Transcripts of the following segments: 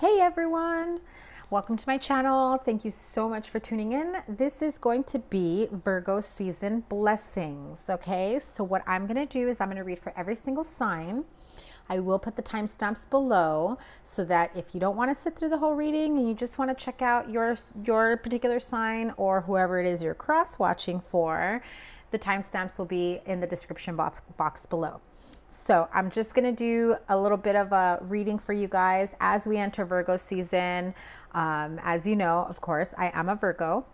Hey everyone, welcome to my channel. Thank you so much for tuning in. This is going to be Virgo season blessings. Okay, so what I'm going to do is I'm going to read for every single sign. I will put the timestamps below so that if you don't want to sit through the whole reading and you just want to check out your your particular sign or whoever it is you're cross watching for, the timestamps will be in the description box, box below. So I'm just going to do a little bit of a reading for you guys as we enter Virgo season. Um, as you know, of course, I am a Virgo.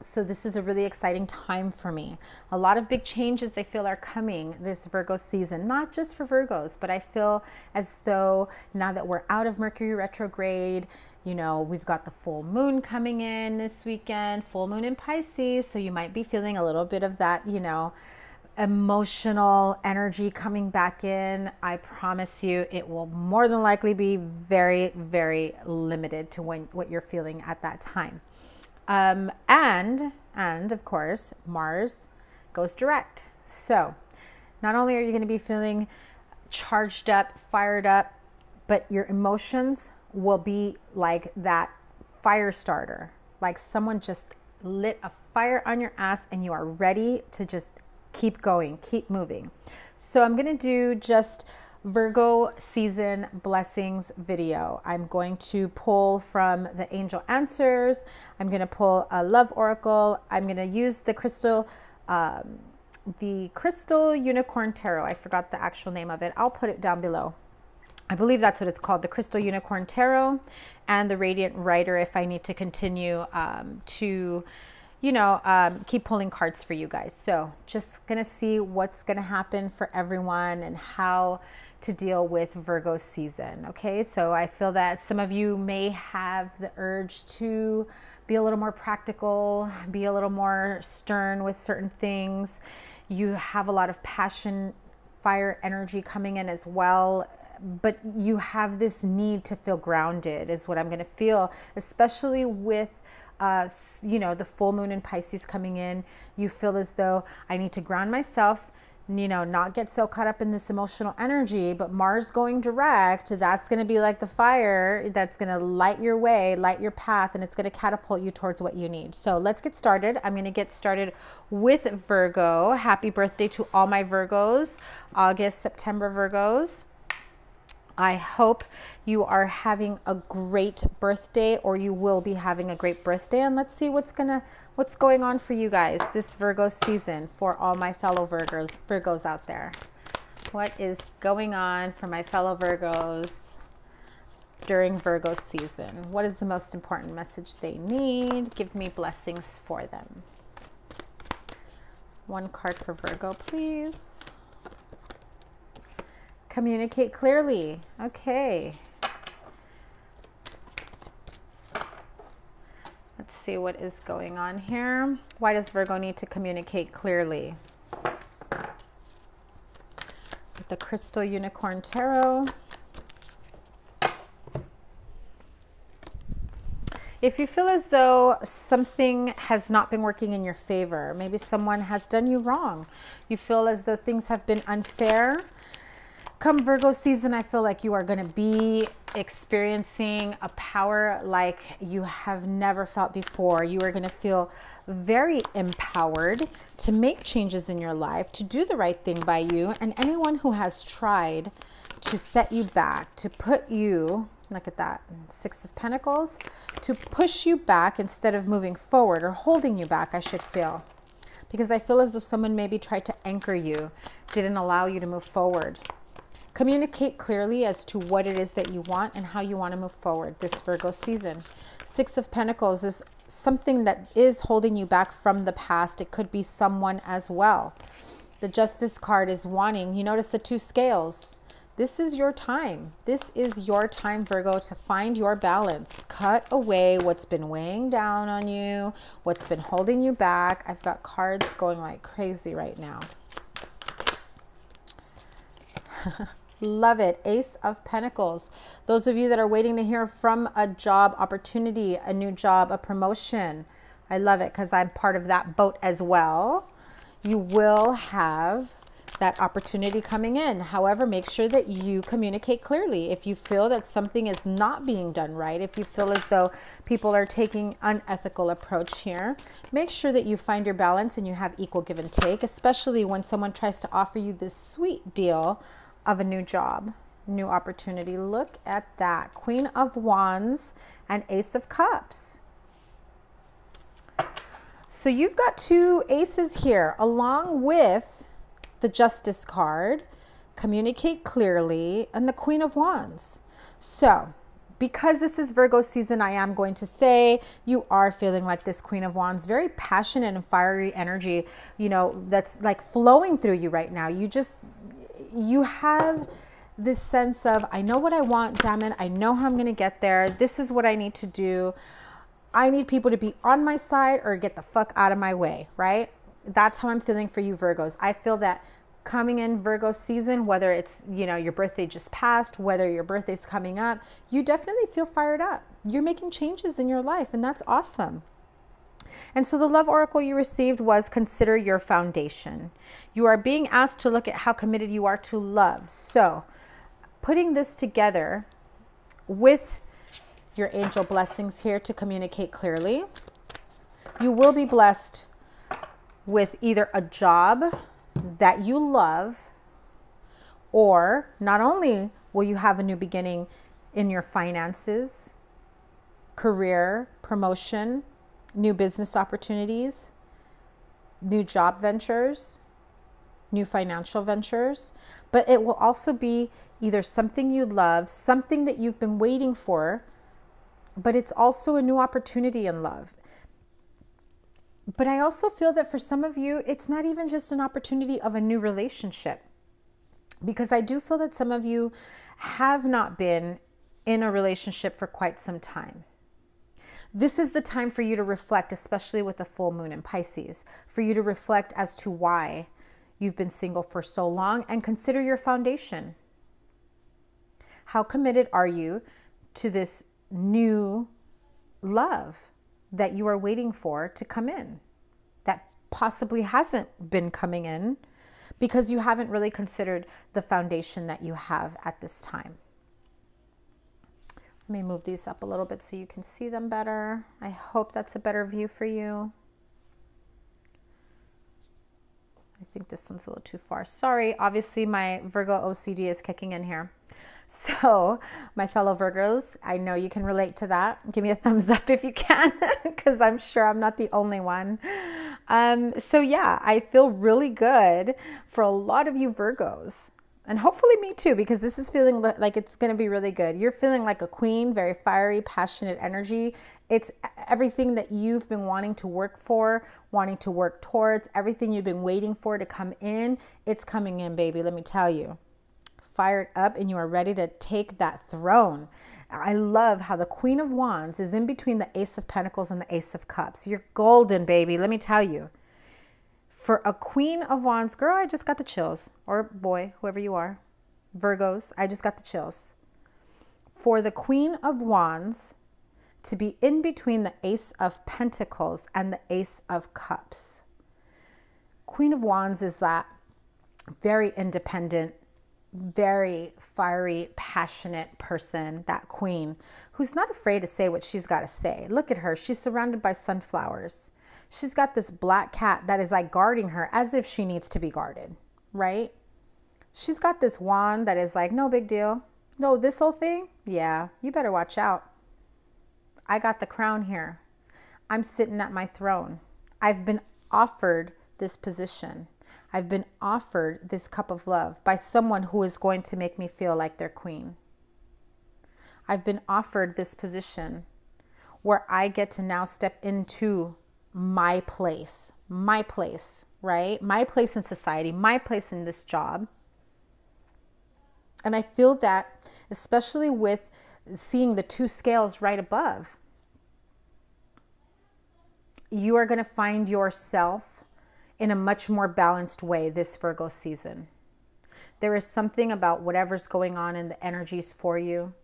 So this is a really exciting time for me. A lot of big changes I feel are coming this Virgo season, not just for Virgos, but I feel as though now that we're out of Mercury retrograde, you know, we've got the full moon coming in this weekend, full moon in Pisces. So you might be feeling a little bit of that, you know, emotional energy coming back in, I promise you it will more than likely be very, very limited to when, what you're feeling at that time. Um, and, and of course, Mars goes direct. So not only are you going to be feeling charged up, fired up, but your emotions will be like that fire starter, like someone just lit a fire on your ass and you are ready to just keep going, keep moving. So I'm going to do just Virgo season blessings video. I'm going to pull from the angel answers. I'm going to pull a love oracle. I'm going to use the crystal, um, the crystal unicorn tarot. I forgot the actual name of it. I'll put it down below. I believe that's what it's called, the Crystal Unicorn Tarot and the Radiant Rider if I need to continue um, to you know, um, keep pulling cards for you guys. So just to see what's to happen for everyone and how to deal with Virgo season. Okay, so I feel that some of you may have the urge to be a little more practical, be a little more stern with certain things. You have a lot of passion, fire energy coming in as well. But you have this need to feel grounded, is what I'm going to feel, especially with uh, you know, the full moon in Pisces coming in, you feel as though I need to ground myself, you know, not get so caught up in this emotional energy. But Mars going direct, that's going to be like the fire that's going to light your way, light your path, and it's going to catapult you towards what you need. So let's get started. I'm going to get started with Virgo. Happy birthday to all my Virgos, August, September Virgos. I hope you are having a great birthday or you will be having a great birthday and let's see what's going to what's going on for you guys this Virgo season for all my fellow Virgos Virgos out there. What is going on for my fellow Virgos during Virgo season? What is the most important message they need? Give me blessings for them. One card for Virgo, please. Communicate clearly. Okay. Let's see what is going on here. Why does Virgo need to communicate clearly? With the Crystal Unicorn Tarot. If you feel as though something has not been working in your favor, maybe someone has done you wrong, you feel as though things have been unfair, come Virgo season, I feel like you are going to be experiencing a power like you have never felt before. You are going to feel very empowered to make changes in your life, to do the right thing by you. And anyone who has tried to set you back, to put you, look at that, Six of Pentacles, to push you back instead of moving forward or holding you back, I should feel. Because I feel as though someone maybe tried to anchor you, didn't allow you to move forward. Communicate clearly as to what it is that you want and how you want to move forward this Virgo season. Six of Pentacles is something that is holding you back from the past. It could be someone as well. The Justice card is wanting, you notice the two scales. This is your time. This is your time, Virgo, to find your balance. Cut away what's been weighing down on you, what's been holding you back. I've got cards going like crazy right now. Love it. Ace of Pentacles. Those of you that are waiting to hear from a job opportunity, a new job, a promotion. I love it because I'm part of that boat as well. You will have that opportunity coming in. However, make sure that you communicate clearly. If you feel that something is not being done right, if you feel as though people are taking unethical approach here, make sure that you find your balance and you have equal give and take, especially when someone tries to offer you this sweet deal of a new job, new opportunity. Look at that. Queen of Wands and Ace of Cups. So you've got two aces here along with the Justice card, communicate clearly, and the Queen of Wands. So, because this is Virgo season, I am going to say you are feeling like this Queen of Wands, very passionate and fiery energy, you know, that's like flowing through you right now. You just, you have this sense of, I know what I want, damn it. I know how I'm going to get there. This is what I need to do. I need people to be on my side or get the fuck out of my way, right? that's how I'm feeling for you Virgos. I feel that coming in Virgo season, whether it's, you know, your birthday just passed, whether your birthday's coming up, you definitely feel fired up. You're making changes in your life and that's awesome. And so the love oracle you received was consider your foundation. You are being asked to look at how committed you are to love. So, putting this together with your angel blessings here to communicate clearly, you will be blessed with either a job that you love, or not only will you have a new beginning in your finances, career, promotion, new business opportunities, new job ventures, new financial ventures, but it will also be either something you love, something that you've been waiting for, but it's also a new opportunity in love. But I also feel that for some of you, it's not even just an opportunity of a new relationship. Because I do feel that some of you have not been in a relationship for quite some time. This is the time for you to reflect, especially with the full moon in Pisces, for you to reflect as to why you've been single for so long and consider your foundation. How committed are you to this new love? that you are waiting for to come in that possibly hasn't been coming in because you haven't really considered the foundation that you have at this time. Let me move these up a little bit so you can see them better. I hope that's a better view for you. I think this one's a little too far. Sorry, obviously my Virgo OCD is kicking in here. So, my fellow Virgos, I know you can relate to that. Give me a thumbs up if you can, because I'm sure I'm not the only one. Um, so, yeah, I feel really good for a lot of you Virgos. And hopefully me too, because this is feeling like it's going to be really good. You're feeling like a queen, very fiery, passionate energy. It's everything that you've been wanting to work for, wanting to work towards, everything you've been waiting for to come in. It's coming in, baby. Let me tell you fired up and you are ready to take that throne. I love how the Queen of Wands is in between the Ace of Pentacles and the Ace of Cups. You're golden, baby. Let me tell you. For a Queen of Wands, girl, I just got the chills. Or boy, whoever you are. Virgos, I just got the chills. For the Queen of Wands to be in between the Ace of Pentacles and the Ace of Cups. Queen of Wands is that very independent, very fiery, passionate person, that queen, who's not afraid to say what she's got to say. Look at her. She's surrounded by sunflowers. She's got this black cat that is like guarding her as if she needs to be guarded, right? She's got this wand that is like, no big deal. No, this whole thing? Yeah, you better watch out. I got the crown here. I'm sitting at my throne. I've been offered this position. I've been offered this cup of love by someone who is going to make me feel like their queen. I've been offered this position where I get to now step into my place, my place, right? My place in society, my place in this job. And I feel that, especially with seeing the two scales right above, you are going to find yourself in a much more balanced way this Virgo season. There is something about whatever's going on in the energies for you,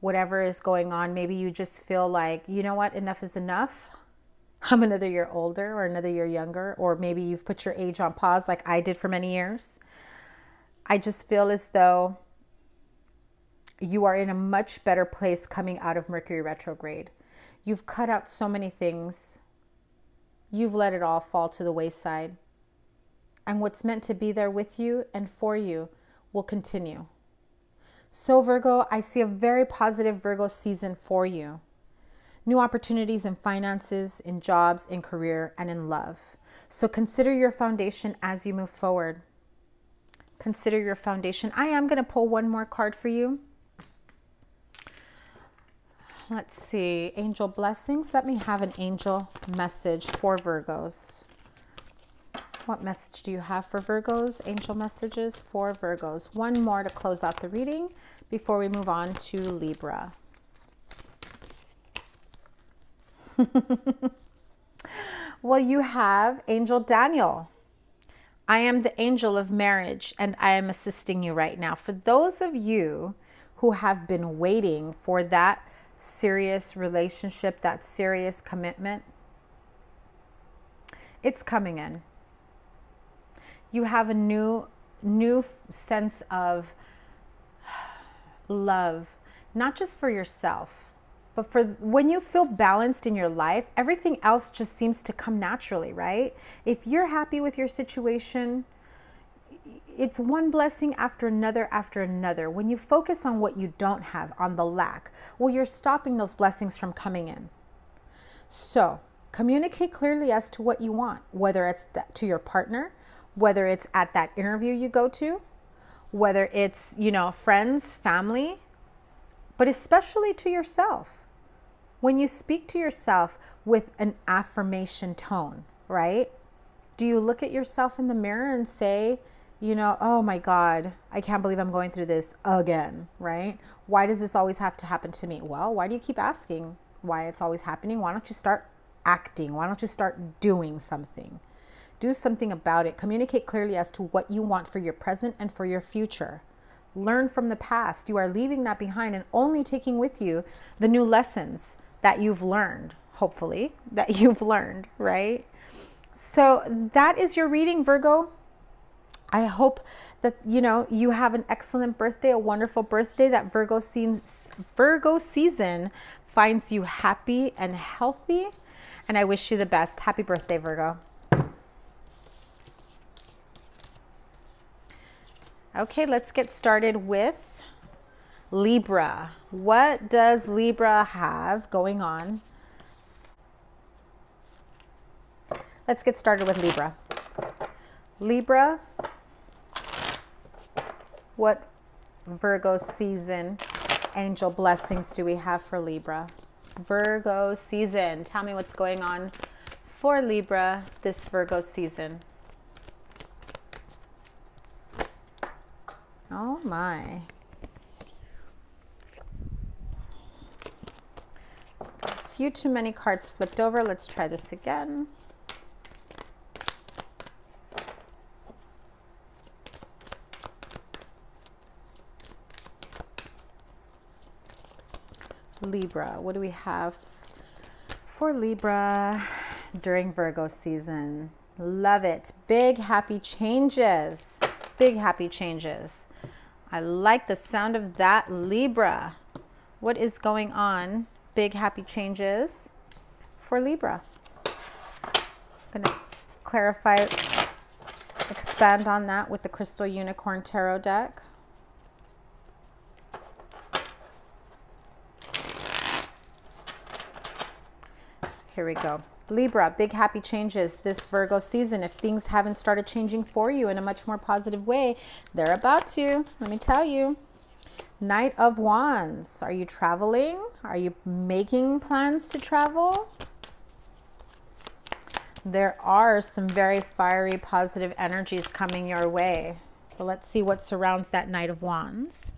whatever is going on. Maybe you just feel like, you know what, enough is enough. I'm another year older or another year younger, or maybe you've put your age on pause like I did for many years. I just feel as though you are in a much better place coming out of Mercury retrograde. You've cut out so many things, you've let it all fall to the wayside. And what's meant to be there with you and for you will continue. So, Virgo, I see a very positive Virgo season for you. New opportunities in finances, in jobs, in career, and in love. So, consider your foundation as you move forward. Consider your foundation. I am going to pull one more card for you. Let's see. Angel blessings. Let me have an angel message for Virgos. What message do you have for Virgos? Angel messages for Virgos. One more to close out the reading before we move on to Libra. well, you have Angel Daniel. I am the angel of marriage and I am assisting you right now. For those of you who have been waiting for that serious relationship, that serious commitment, it's coming in. You have a new new sense of love, not just for yourself, but for when you feel balanced in your life, everything else just seems to come naturally, right? If you're happy with your situation, it's one blessing after another after another. When you focus on what you don't have, on the lack, well, you're stopping those blessings from coming in. So, communicate clearly as to what you want, whether it's to your partner, whether it's at that interview you go to, whether it's, you know, friends, family, but especially to yourself. When you speak to yourself with an affirmation tone, right? Do you look at yourself in the mirror and say, you know, oh my God, I can't believe I'm going through this again, right? Why does this always have to happen to me? Well, why do you keep asking why it's always happening? Why don't you start acting? Why don't you start doing something? Do something about it. Communicate clearly as to what you want for your present and for your future. Learn from the past. You are leaving that behind and only taking with you the new lessons that you've learned, hopefully, that you've learned, right? So that is your reading, Virgo. I hope that you know you have an excellent birthday, a wonderful birthday. That Virgo season, Virgo season finds you happy and healthy, and I wish you the best. Happy birthday, Virgo. Okay, let's get started with Libra. What does Libra have going on? Let's get started with Libra. Libra, what Virgo season angel blessings do we have for Libra? Virgo season. Tell me what's going on for Libra this Virgo season. Oh my. Few too many cards flipped over. Let's try this again. Libra. What do we have for Libra during Virgo season? Love it. Big happy changes. Big happy changes. I like the sound of that, Libra. What is going on? Big happy changes for Libra. I'm going to clarify, expand on that with the Crystal Unicorn Tarot deck. Here we go. Libra, big happy changes this Virgo season. If things haven't started changing for you in a much more positive way, they're about to. Let me tell you. Knight of Wands. Are you traveling? Are you making plans to travel? There are some very fiery, positive energies coming your way. But let's see what surrounds that Knight of Wands.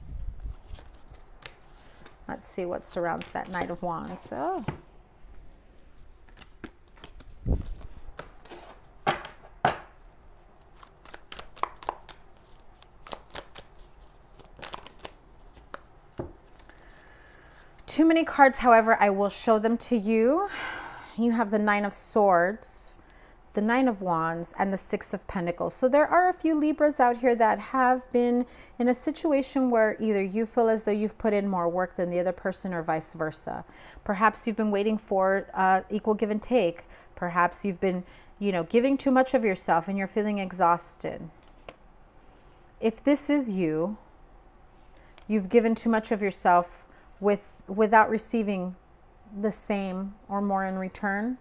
Let's see what surrounds that Knight of Wands. Oh. Too many cards, however, I will show them to you. You have the Nine of Swords, the Nine of Wands, and the Six of Pentacles. So there are a few Libras out here that have been in a situation where either you feel as though you've put in more work than the other person or vice versa. Perhaps you've been waiting for uh, equal give and take. Perhaps you've been, you know, giving too much of yourself and you're feeling exhausted. If this is you, you've given too much of yourself with without receiving the same or more in return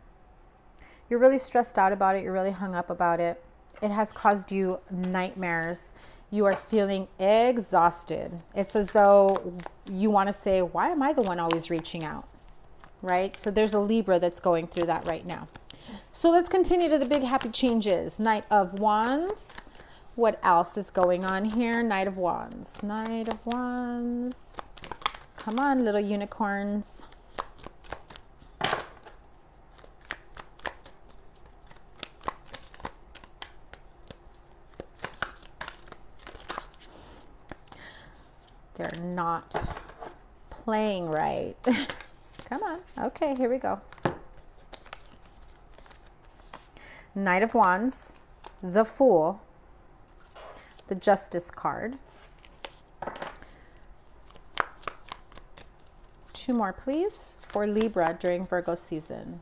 you're really stressed out about it, you're really hung up about it. It has caused you nightmares. You are feeling exhausted. It's as though you want to say, Why am I the one always reaching out? Right? So there's a Libra that's going through that right now. So let's continue to the big happy changes. Knight of Wands. What else is going on here? Knight of Wands. Knight of Wands. Come on, little unicorns. They're not playing right. Come on. Okay, here we go. Knight of Wands, the Fool, the Justice card. Two more, please, for Libra during Virgo season.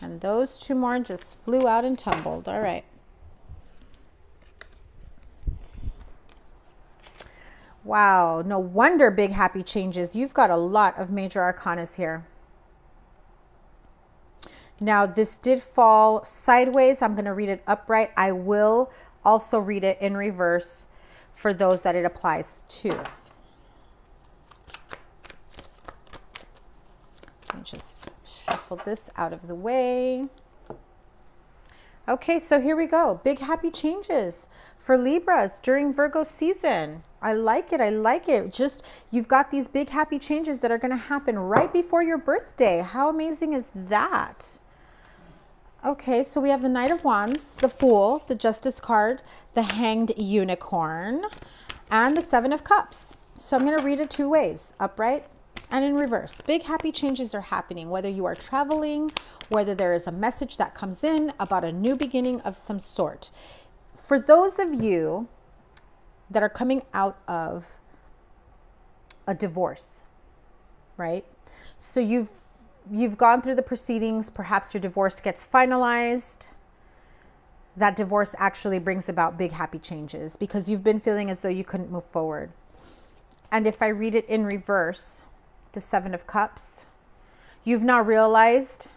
And those two more just flew out and tumbled. All right. Wow, no wonder big happy changes. You've got a lot of major arcanas here. Now, this did fall sideways. I'm going to read it upright. I will also read it in reverse for those that it applies to. Let me just shuffle this out of the way. Okay, so here we go. Big happy changes for Libras during Virgo season. I like it. I like it. Just you've got these big happy changes that are going to happen right before your birthday. How amazing is that? Okay, so we have the Knight of Wands, the Fool, the Justice card, the Hanged Unicorn, and the Seven of Cups. So I'm going to read it two ways, upright and in reverse. Big happy changes are happening, whether you are traveling, whether there is a message that comes in about a new beginning of some sort. For those of you that are coming out of a divorce, right? So you've you've gone through the proceedings, perhaps your divorce gets finalized. That divorce actually brings about big happy changes because you've been feeling as though you couldn't move forward. And if I read it in reverse, the 7 of cups, you've now realized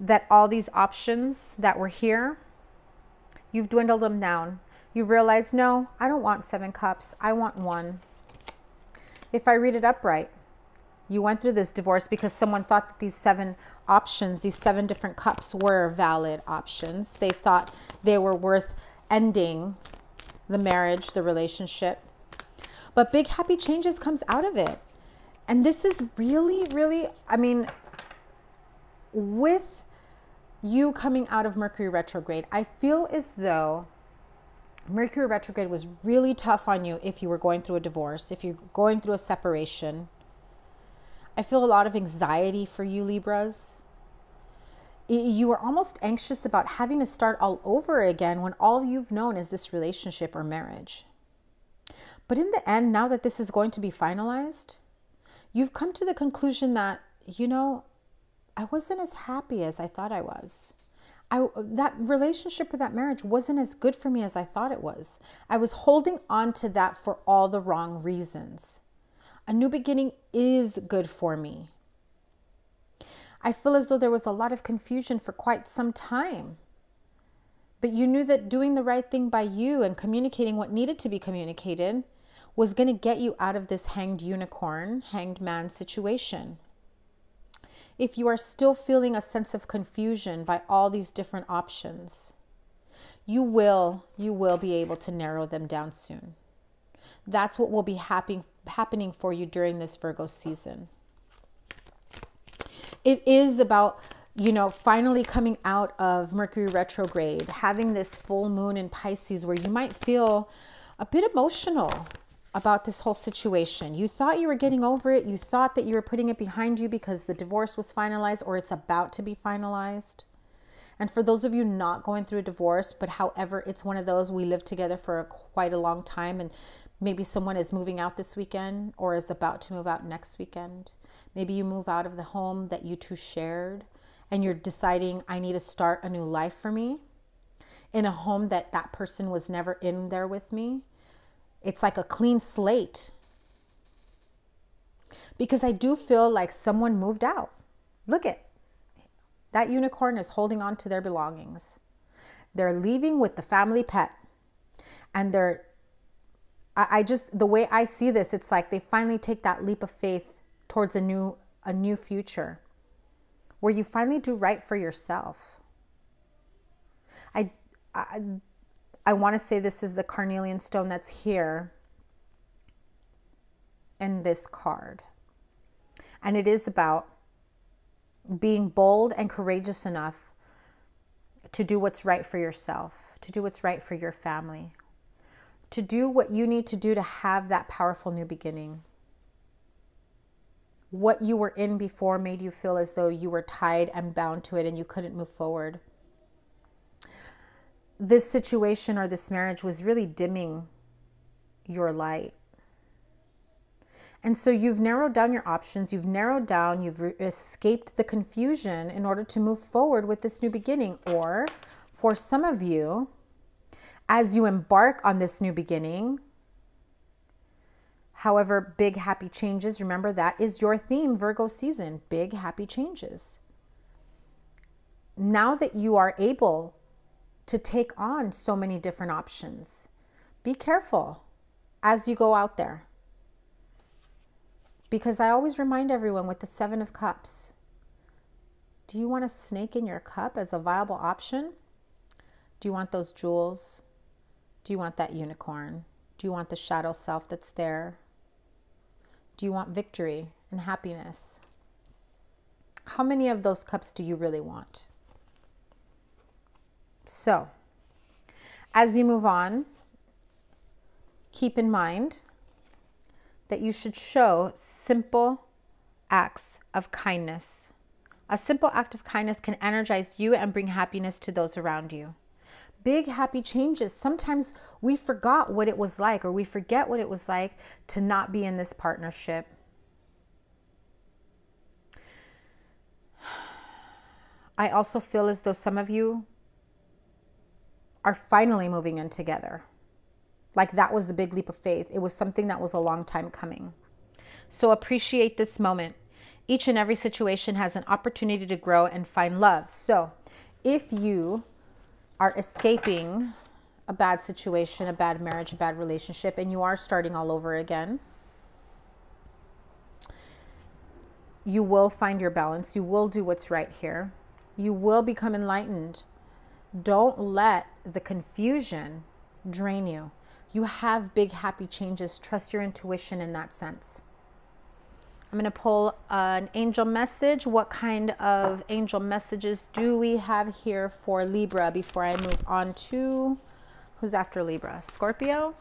that all these options that were here, you've dwindled them down You've realized, no, I don't want seven cups. I want one. If I read it upright, you went through this divorce because someone thought that these seven options, these seven different cups were valid options. They thought they were worth ending the marriage, the relationship. But big happy changes comes out of it. And this is really, really, I mean, with you coming out of Mercury retrograde, I feel as though Mercury retrograde was really tough on you if you were going through a divorce, if you're going through a separation. I feel a lot of anxiety for you, Libras. You are almost anxious about having to start all over again when all you've known is this relationship or marriage. But in the end, now that this is going to be finalized, you've come to the conclusion that, you know, I wasn't as happy as I thought I was. I, that relationship or that marriage wasn't as good for me as I thought it was. I was holding on to that for all the wrong reasons. A new beginning is good for me. I feel as though there was a lot of confusion for quite some time. But you knew that doing the right thing by you and communicating what needed to be communicated was going to get you out of this hanged unicorn, hanged man situation if you are still feeling a sense of confusion by all these different options, you will you will be able to narrow them down soon. That's what will be happening happening for you during this Virgo season. It is about you know, finally coming out of Mercury retrograde, having this full moon in Pisces where you might feel a bit emotional, about this whole situation. You thought you were getting over it. You thought that you were putting it behind you because the divorce was finalized or it's about to be finalized. And for those of you not going through a divorce, but however, it's one of those we lived together for a, quite a long time, and maybe someone is moving out this weekend or is about to move out next weekend. Maybe you move out of the home that you two shared and you're deciding, I need to start a new life for me in a home that that person was never in there with me. It's like a clean slate. Because I do feel like someone moved out. Look at that unicorn is holding on to their belongings. They're leaving with the family pet. And they're, I, I just, the way I see this, it's like they finally take that leap of faith towards a new, a new future where you finally do right for yourself. I, I, I want to say this is the carnelian stone that's here in this card. And it is about being bold and courageous enough to do what's right for yourself, to do what's right for your family, to do what you need to do to have that powerful new beginning. What you were in before made you feel as though you were tied and bound to it and you couldn't move forward. This situation or this marriage was really dimming your light. And so you've narrowed down your options, you've narrowed down, you've escaped the confusion in order to move forward with this new beginning. Or for some of you, as you embark on this new beginning, however, big happy changes, remember that is your theme, Virgo season big happy changes. Now that you are able to take on so many different options, be careful as you go out there because I always remind everyone with the Seven of Cups do you want a snake in your cup as a viable option? Do you want those jewels? Do you want that unicorn? Do you want the shadow self that's there? Do you want victory and happiness? How many of those cups do you really want? So, as you move on, keep in mind that you should show simple acts of kindness. A simple act of kindness can energize you and bring happiness to those around you. Big happy changes. Sometimes we forgot what it was like, or we forget what it was like to not be in this partnership. I also feel as though some of you are finally moving in together. Like that was the big leap of faith. It was something that was a long time coming. So appreciate this moment. Each and every situation has an opportunity to grow and find love. So if you are escaping a bad situation, a bad marriage, a bad relationship, and you are starting all over again, you will find your balance. You will do what's right here. You will become enlightened. Don't let the confusion drain you you have big happy changes. Trust your intuition in that sense. I'm going to pull an angel message. What kind of angel messages do we have here for Libra before I move on to who's after Libra? Scorpio?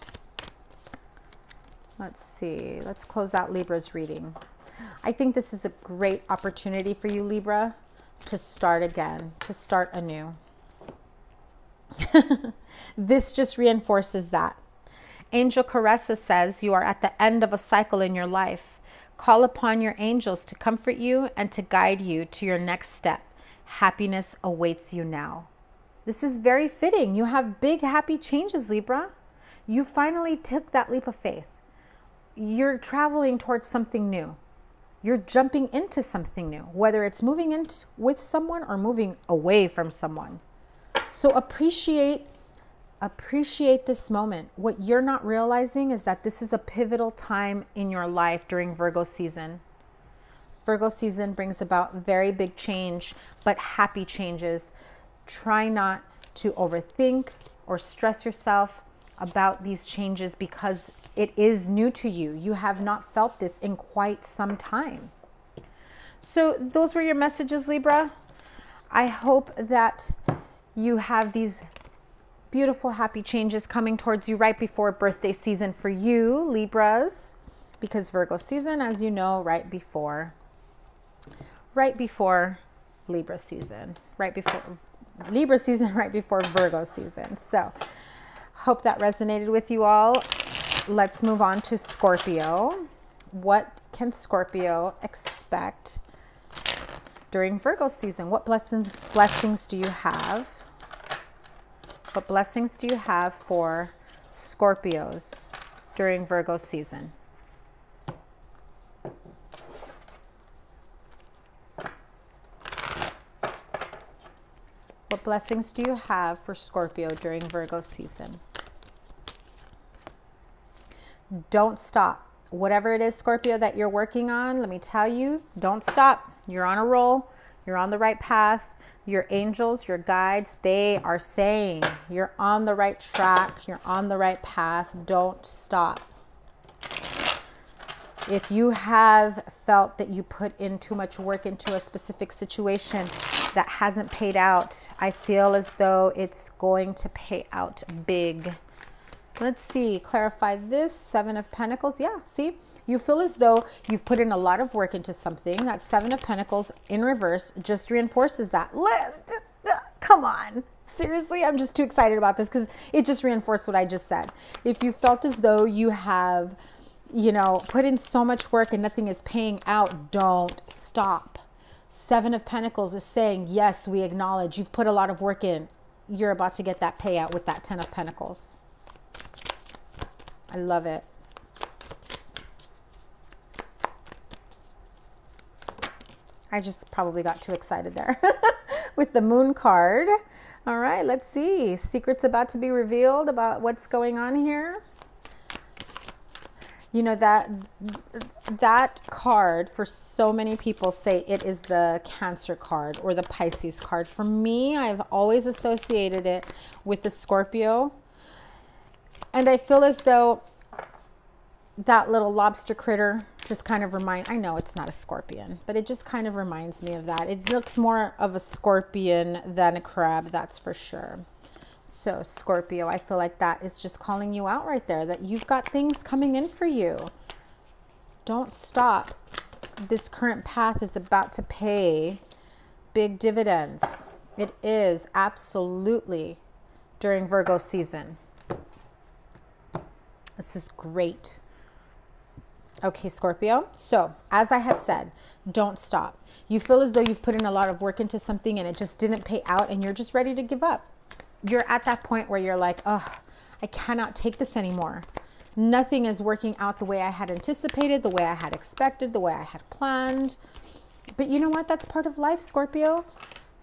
Let's see. Let's close out Libra's reading. I think this is a great opportunity for you, Libra, to start again, to start anew. this just reinforces that. Angel Caressa says you are at the end of a cycle in your life. Call upon your angels to comfort you and to guide you to your next step. Happiness awaits you now. This is very fitting. You have big, happy changes, Libra. You finally took that leap of faith. You're traveling towards something new. You're jumping into something new, whether it's moving in with someone or moving away from someone. So appreciate appreciate this moment. What you're not realizing is that this is a pivotal time in your life during Virgo season. Virgo season brings about very big change, but happy changes. Try not to overthink or stress yourself about these changes because it is new to you. You have not felt this in quite some time. So, those were your messages, Libra. I hope that you have these beautiful, happy changes coming towards you right before birthday season for you, Libras, because Virgo season, as you know, right before, right before Libra season, right before Libra season right before Virgo season. So, hope that resonated with you all. Let's move on to Scorpio. What can Scorpio expect during Virgo season? What blessings blessings do you have? What blessings do you have for Scorpios during Virgo season? What blessings do you have for Scorpio during Virgo season? Don't stop. Whatever it is, Scorpio, that you're working on, let me tell you, don't stop. You're on a roll. You're on the right path. Your angels, your guides, they are saying you're on the right track. You're on the right path. Don't stop. If you have felt that you put in too much work into a specific situation, that hasn't paid out. I feel as though it's going to pay out big. Let's see, clarify this. Seven of Pentacles. Yeah, see, you feel as though you've put in a lot of work into something. That Seven of Pentacles in reverse just reinforces that. Come on. Seriously, I'm just too excited about this because it just reinforced what I just said. If you felt as though you have, you know, put in so much work and nothing is paying out, don't stop Seven of Pentacles is saying, yes, we acknowledge you've put a lot of work in. You're about to get that payout with that Ten of Pentacles. I love it. I just probably got too excited there with the moon card. All right, let's see. Secrets about to be revealed about what's going on here you know that that card for so many people say it is the cancer card or the pisces card for me i've always associated it with the scorpio and i feel as though that little lobster critter just kind of remind i know it's not a scorpion but it just kind of reminds me of that it looks more of a scorpion than a crab that's for sure so, Scorpio, I feel like that is just calling you out right there that you've got things coming in for you. Don't stop. This current path is about to pay big dividends. It is absolutely during Virgo season. This is great. Okay, Scorpio. So, as I had said, don't stop. You feel as though you've put in a lot of work into something and it just didn't pay out and you're just ready to give up you're at that point where you're like, oh, I cannot take this anymore. Nothing is working out the way I had anticipated, the way I had expected, the way I had planned. But you know what? That's part of life, Scorpio.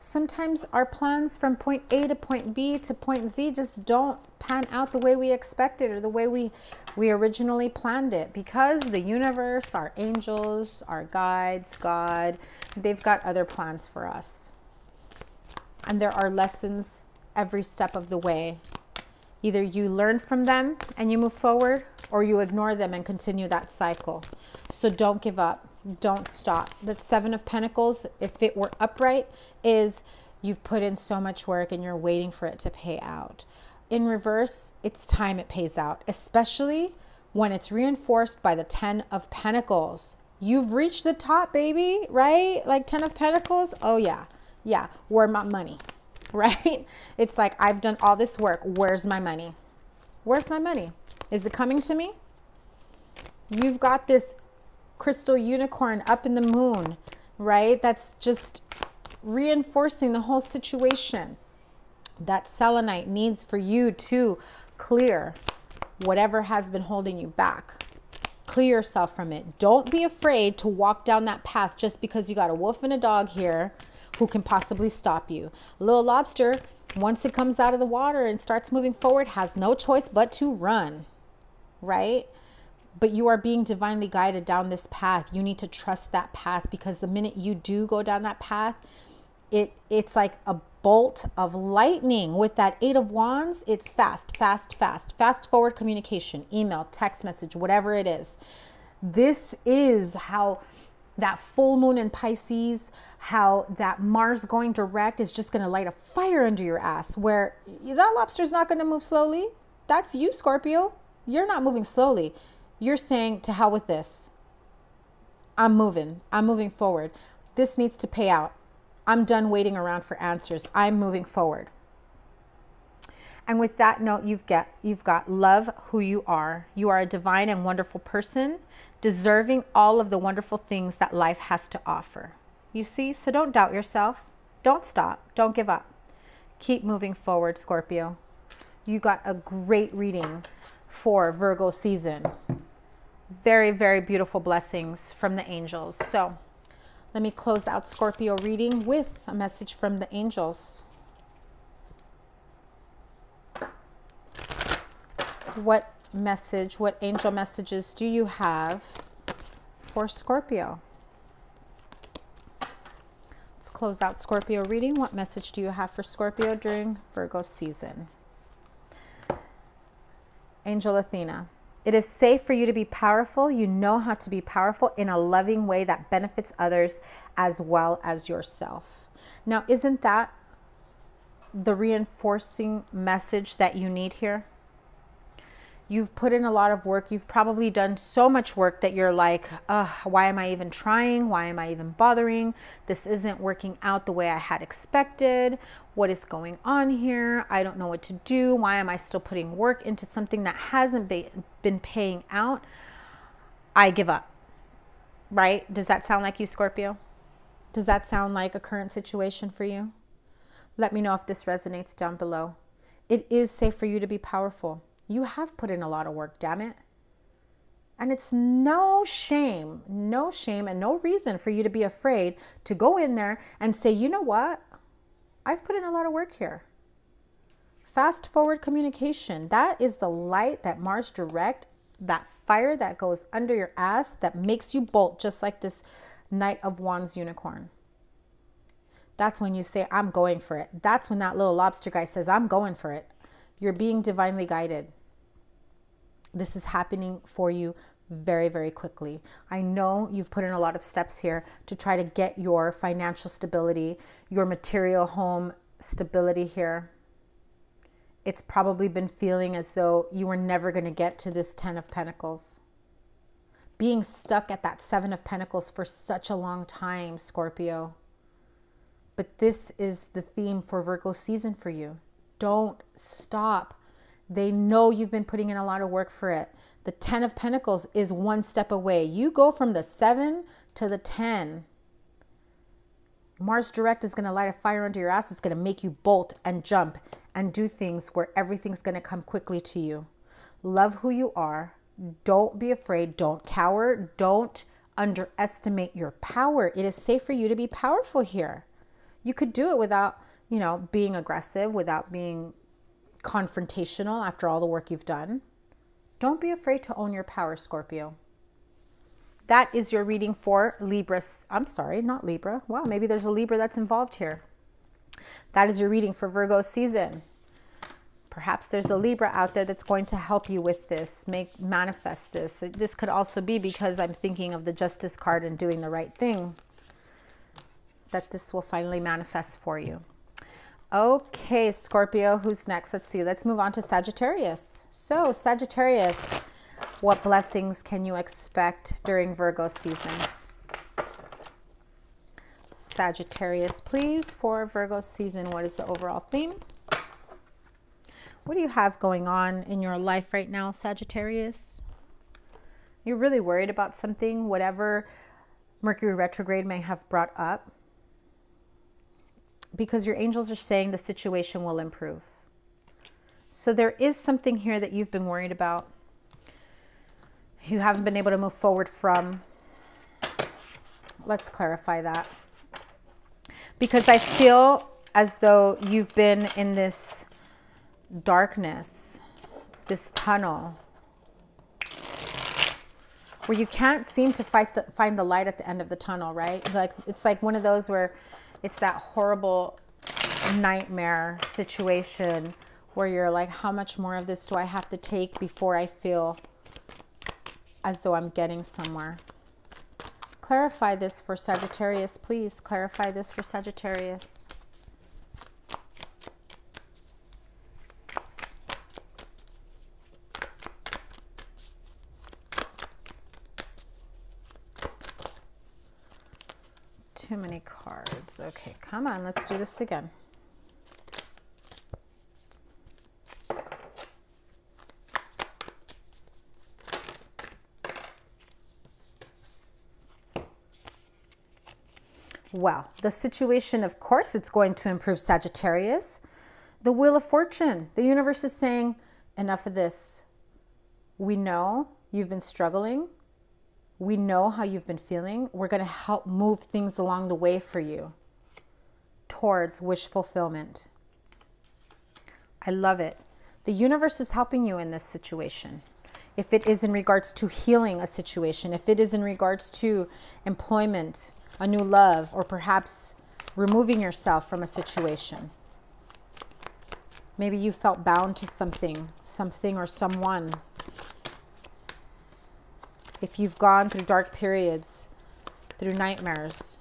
Sometimes our plans from point A to point B to point Z just don't pan out the way we expected or the way we we originally planned it because the universe, our angels, our guides, God, they've got other plans for us. And there are lessons every step of the way. Either you learn from them and you move forward, or you ignore them and continue that cycle. So don't give up. Don't stop. That Seven of Pentacles, if it were upright, is you've put in so much work and you're waiting for it to pay out. In reverse, it's time it pays out, especially when it's reinforced by the Ten of Pentacles. You've reached the top, baby, right? Like Ten of Pentacles. Oh, yeah. Yeah. Where my money? right? It's like, I've done all this work. Where's my money? Where's my money? Is it coming to me? You've got this crystal unicorn up in the moon, right? That's just reinforcing the whole situation. That selenite needs for you to clear whatever has been holding you back. Clear yourself from it. Don't be afraid to walk down that path just because you got a wolf and a dog here who can possibly stop you. Little lobster, once it comes out of the water and starts moving forward, has no choice but to run, right? But you are being divinely guided down this path. You need to trust that path because the minute you do go down that path, it it's like a bolt of lightning with that eight of wands it's fast fast fast fast forward communication email text message whatever it is this is how that full moon in Pisces, how that Mars going direct is just going to light a fire under your ass, where that lobster's not going to move slowly. That's you, Scorpio. You're not moving slowly. You're saying, to hell with this. I'm moving. I'm moving forward. This needs to pay out. I'm done waiting around for answers. I'm moving forward. And with that note, you've got you've got love who you are. You are a divine and wonderful person, deserving all of the wonderful things that life has to offer. You see? So don't doubt yourself. Don't stop. Don't give up. Keep moving forward, Scorpio. You got a great reading for Virgo season. Very, very beautiful blessings from the angels. So let me close out Scorpio reading with a message from the angels. What message, what angel messages do you have for Scorpio? Let's close out Scorpio reading. What message do you have for Scorpio during Virgo season? Angel Athena. It is safe for you to be powerful. You know how to be powerful in a loving way that benefits others as well as yourself. Now, isn't that the reinforcing message that you need here? You've put in a lot of work. You've probably done so much work that you're like, why am I even trying? Why am I even bothering? This isn't working out the way I had expected. What is going on here? I don't know what to do. Why am I still putting work into something that hasn't been paying out? I give up. Right? Does that sound like you, Scorpio? Does that sound like a current situation for you? Let me know if this resonates down below. It is safe for you to be powerful. You have put in a lot of work, damn it. And it's no shame, no shame, and no reason for you to be afraid to go in there and say, you know what? I've put in a lot of work here. Fast forward communication. That is the light that Mars direct, that fire that goes under your ass that makes you bolt, just like this Knight of Wands unicorn. That's when you say, I'm going for it. That's when that little lobster guy says, I'm going for it. You're being divinely guided. This is happening for you very, very quickly. I know you've put in a lot of steps here to try to get your financial stability, your material home stability here. It's probably been feeling as though you were never going to get to this 10 of Pentacles. Being stuck at that 7 of Pentacles for such a long time, Scorpio. But this is the theme for Virgo season for you. Don't stop they know you've been putting in a lot of work for it. The 10 of Pentacles is one step away. You go from the 7 to the 10. Mars direct is going to light a fire under your ass. It's going to make you bolt and jump and do things where everything's going to come quickly to you. Love who you are. Don't be afraid. Don't cower. Don't underestimate your power. It is safe for you to be powerful here. You could do it without, you know, being aggressive, without being confrontational after all the work you've done. Don't be afraid to own your power, Scorpio. That is your reading for Libra. I'm sorry, not Libra. Wow, maybe there's a Libra that's involved here. That is your reading for Virgo season. Perhaps there's a Libra out there that's going to help you with this, make manifest this. This could also be because I'm thinking of the Justice card and doing the right thing, that this will finally manifest for you. Okay, Scorpio, who's next? Let's see. Let's move on to Sagittarius. So, Sagittarius, what blessings can you expect during Virgo season? Sagittarius, please, for Virgo season. What is the overall theme? What do you have going on in your life right now, Sagittarius? You're really worried about something, whatever Mercury retrograde may have brought up because your angels are saying the situation will improve. So there is something here that you've been worried about. You haven't been able to move forward from. Let's clarify that. Because I feel as though you've been in this darkness, this tunnel, where you can't seem to the, find the light at the end of the tunnel, right? Like it's like one of those where it's that horrible nightmare situation where you're like, how much more of this do I have to take before I feel as though I'm getting somewhere? Clarify this for Sagittarius, please. Clarify this for Sagittarius. too many cards. Okay, come on, let's do this again. Well, the situation, of course, it's going to improve Sagittarius. The Wheel of Fortune. The universe is saying, enough of this. We know you've been struggling. We know how you've been feeling. We're going to help move things along the way for you towards wish fulfillment. I love it. The universe is helping you in this situation. If it is in regards to healing a situation, if it is in regards to employment, a new love, or perhaps removing yourself from a situation. Maybe you felt bound to something, something or someone. If you've gone through dark periods, through nightmares,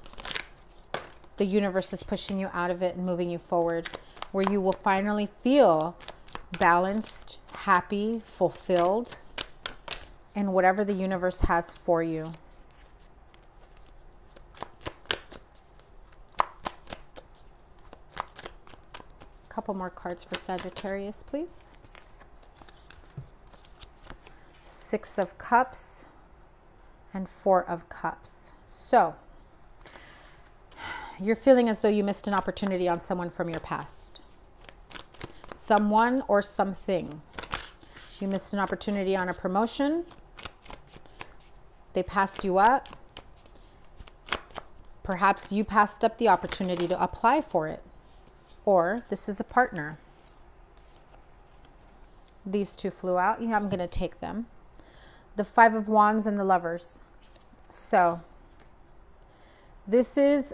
the universe is pushing you out of it and moving you forward, where you will finally feel balanced, happy, fulfilled and whatever the universe has for you. A couple more cards for Sagittarius, please. Six of Cups and Four of Cups. So, you're feeling as though you missed an opportunity on someone from your past. Someone or something. You missed an opportunity on a promotion. They passed you up. Perhaps you passed up the opportunity to apply for it or this is a partner. These two flew out. Yeah, I'm going to take them. The Five of Wands and the Lovers. So, this is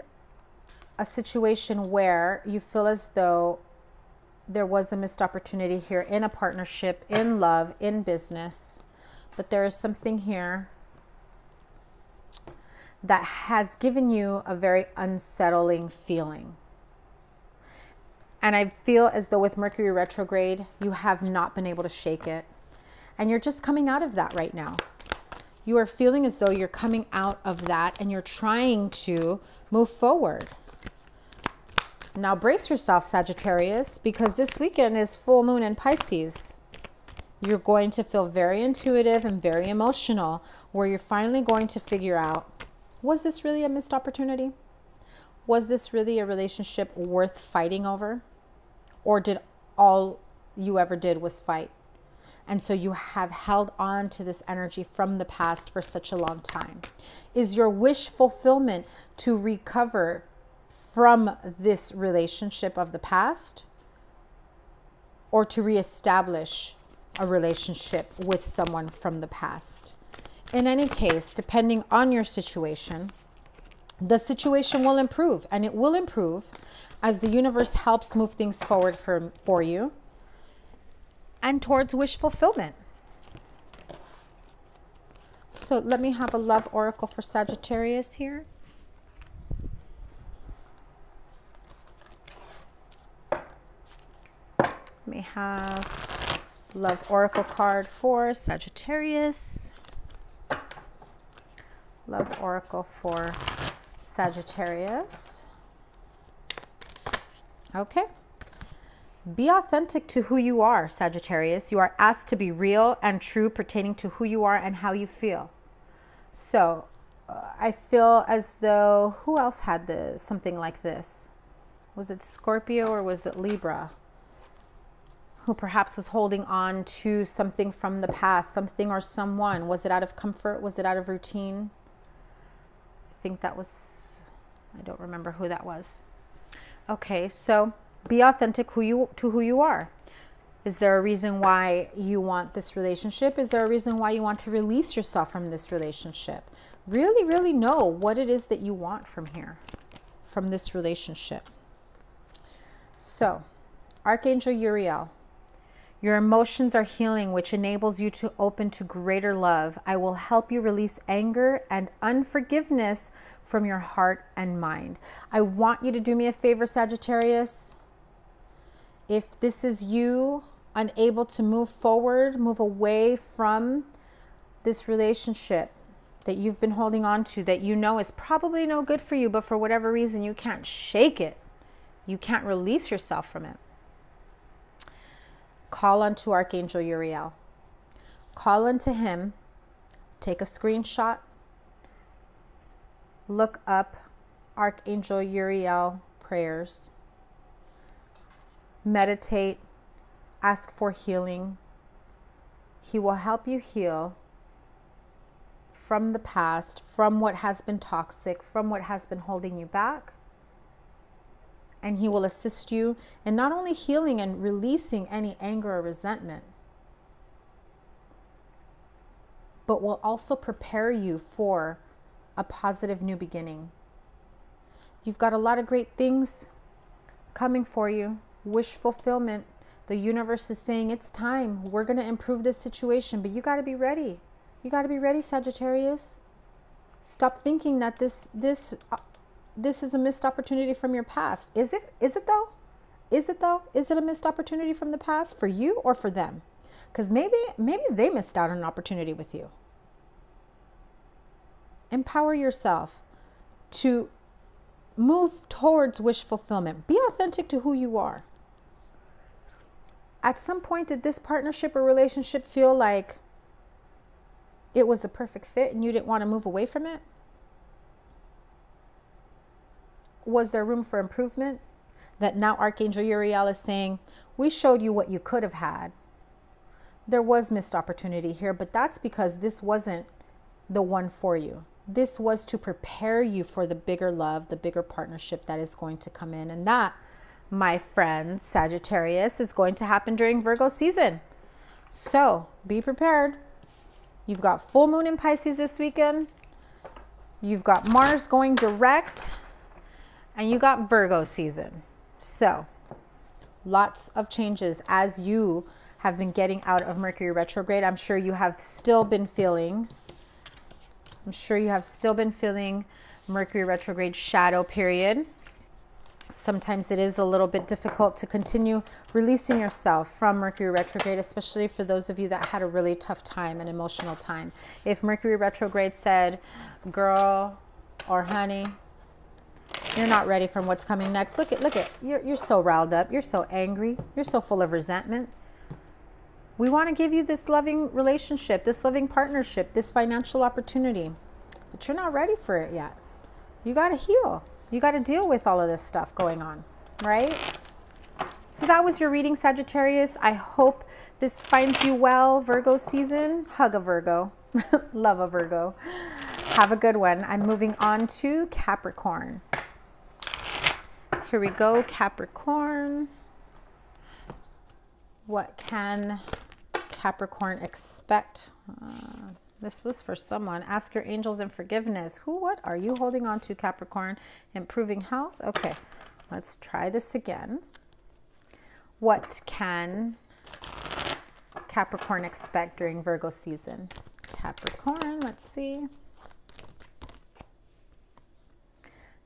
a situation where you feel as though there was a missed opportunity here in a partnership, in love, in business. But there is something here that has given you a very unsettling feeling. And I feel as though with Mercury retrograde, you have not been able to shake it. And you're just coming out of that right now. You are feeling as though you're coming out of that and you're trying to move forward. Now brace yourself, Sagittarius, because this weekend is full moon in Pisces. You're going to feel very intuitive and very emotional, where you're finally going to figure out was this really a missed opportunity? Was this really a relationship worth fighting over? Or did all you ever did was fight? And so you have held on to this energy from the past for such a long time. Is your wish fulfillment to recover from this relationship of the past or to reestablish a relationship with someone from the past? In any case, depending on your situation, the situation will improve and it will improve as the universe helps move things forward for, for you and towards wish fulfillment. So let me have a love oracle for Sagittarius here. Me have love oracle card for Sagittarius. Love oracle for Sagittarius. Okay. Be authentic to who you are, Sagittarius. You are asked to be real and true pertaining to who you are and how you feel. So, uh, I feel as though who else had this something like this? Was it Scorpio or was it Libra? Who perhaps was holding on to something from the past, something or someone. Was it out of comfort? Was it out of routine? I think that was I don't remember who that was. Okay, so be authentic who you to who you are. Is there a reason why you want this relationship? Is there a reason why you want to release yourself from this relationship? Really, really know what it is that you want from here, from this relationship. So, Archangel Uriel, your emotions are healing, which enables you to open to greater love. I will help you release anger and unforgiveness from your heart and mind. I want you to do me a favor, Sagittarius. If this is you unable to move forward, move away from this relationship, that you've been holding on to that you know is probably no good for you, but for whatever reason you can't shake it. You can't release yourself from it. Call unto Archangel Uriel. Call unto him. Take a screenshot. Look up Archangel Uriel prayers. Meditate. Ask for healing. He will help you heal from the past, from what has been toxic, from what has been holding you back. And He will assist you in not only healing and releasing any anger or resentment, but will also prepare you for a positive new beginning. You've got a lot of great things coming for you, wish fulfillment. The universe is saying it's time. We're going to improve this situation, but you got to be ready. You got to be ready, Sagittarius. Stop thinking that this this this is a missed opportunity from your past. Is it? Is it though? Is it though? Is it a missed opportunity from the past for you or for them? Cuz maybe maybe they missed out on an opportunity with you. Empower yourself to move towards wish fulfillment. Be authentic to who you are. At some point, did this partnership or relationship feel like it was a perfect fit and you didn't want to move away from it? Was there room for improvement? That now Archangel Uriel is saying, We showed you what you could have had. There was missed opportunity here, but that's because this wasn't the one for you. This was to prepare you for the bigger love, the bigger partnership that is going to come in. And that, my friends, Sagittarius, is going to happen during Virgo season. So be prepared. You've got full moon in Pisces this weekend. You've got Mars going direct. And you got Virgo season. So lots of changes as you have been getting out of Mercury retrograde. I'm sure you have still been feeling, I'm sure you have still been feeling Mercury retrograde shadow period sometimes it is a little bit difficult to continue releasing yourself from Mercury retrograde, especially for those of you that had a really tough time, an emotional time. If Mercury retrograde said, girl or honey, you're not ready from what's coming next. Look at, look at, you're, you're so riled up. You're so angry. You're so full of resentment. We want to give you this loving relationship, this loving partnership, this financial opportunity, but you're not ready for it yet. You got to heal. You got to deal with all of this stuff going on, right? So that was your reading, Sagittarius. I hope this finds you well, Virgo season. Hug a Virgo. Love a Virgo. Have a good one. I'm moving on to Capricorn. Here we go, Capricorn. What can Capricorn expect? Uh, this was for someone. Ask your angels in forgiveness. Who, what are you holding on to, Capricorn? Improving health? Okay, let's try this again. What can Capricorn expect during Virgo season? Capricorn, let's see.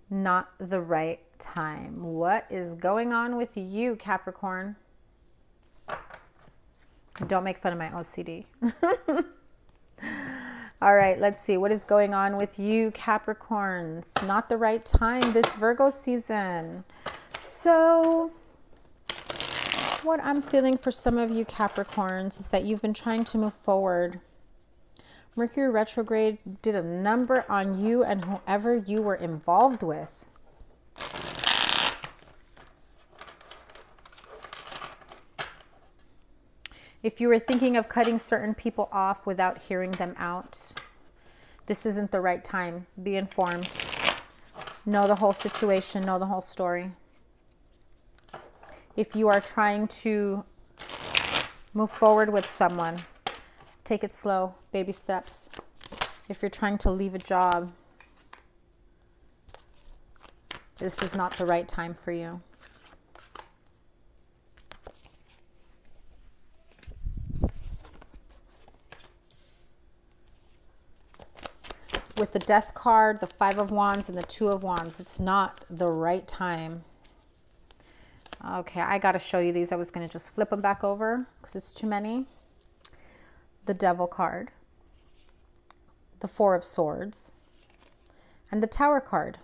Not the right time. What is going on with you, Capricorn? Don't make fun of my OCD. All right, let's see what is going on with you, Capricorns. Not the right time this Virgo season. So, what I'm feeling for some of you Capricorns is that you've been trying to move forward. Mercury retrograde did a number on you and whoever you were involved with. If you were thinking of cutting certain people off without hearing them out, this isn't the right time. Be informed. Know the whole situation, know the whole story. If you are trying to move forward with someone, take it slow, baby steps. If you're trying to leave a job, this is not the right time for you. With the death card, the five of wands, and the two of wands. It's not the right time. Okay, I got to show you these. I was going to just flip them back over because it's too many. The devil card. the Four of Swords, and the Tower card.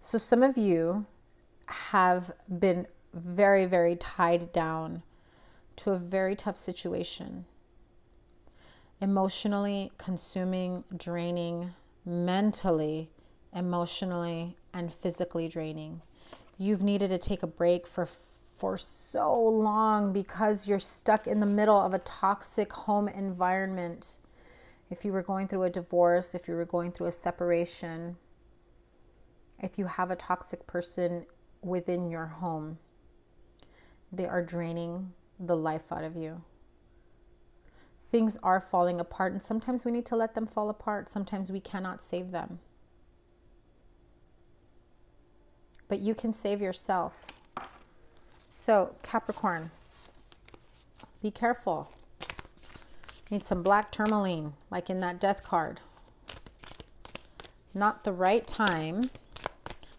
So some of you have been very, very tied down to a very tough situation. Emotionally consuming, draining, mentally, emotionally, and physically draining. You've needed to take a break for for so long because you're stuck in the middle of a toxic home environment. If you were going through a divorce, if you were going through a separation, if you have a toxic person within your home, they are draining the life out of you. Things are falling apart, and sometimes we need to let them fall apart. Sometimes we cannot save them. But you can save yourself. So, Capricorn, be careful. Need some black tourmaline, like in that death card. Not the right time.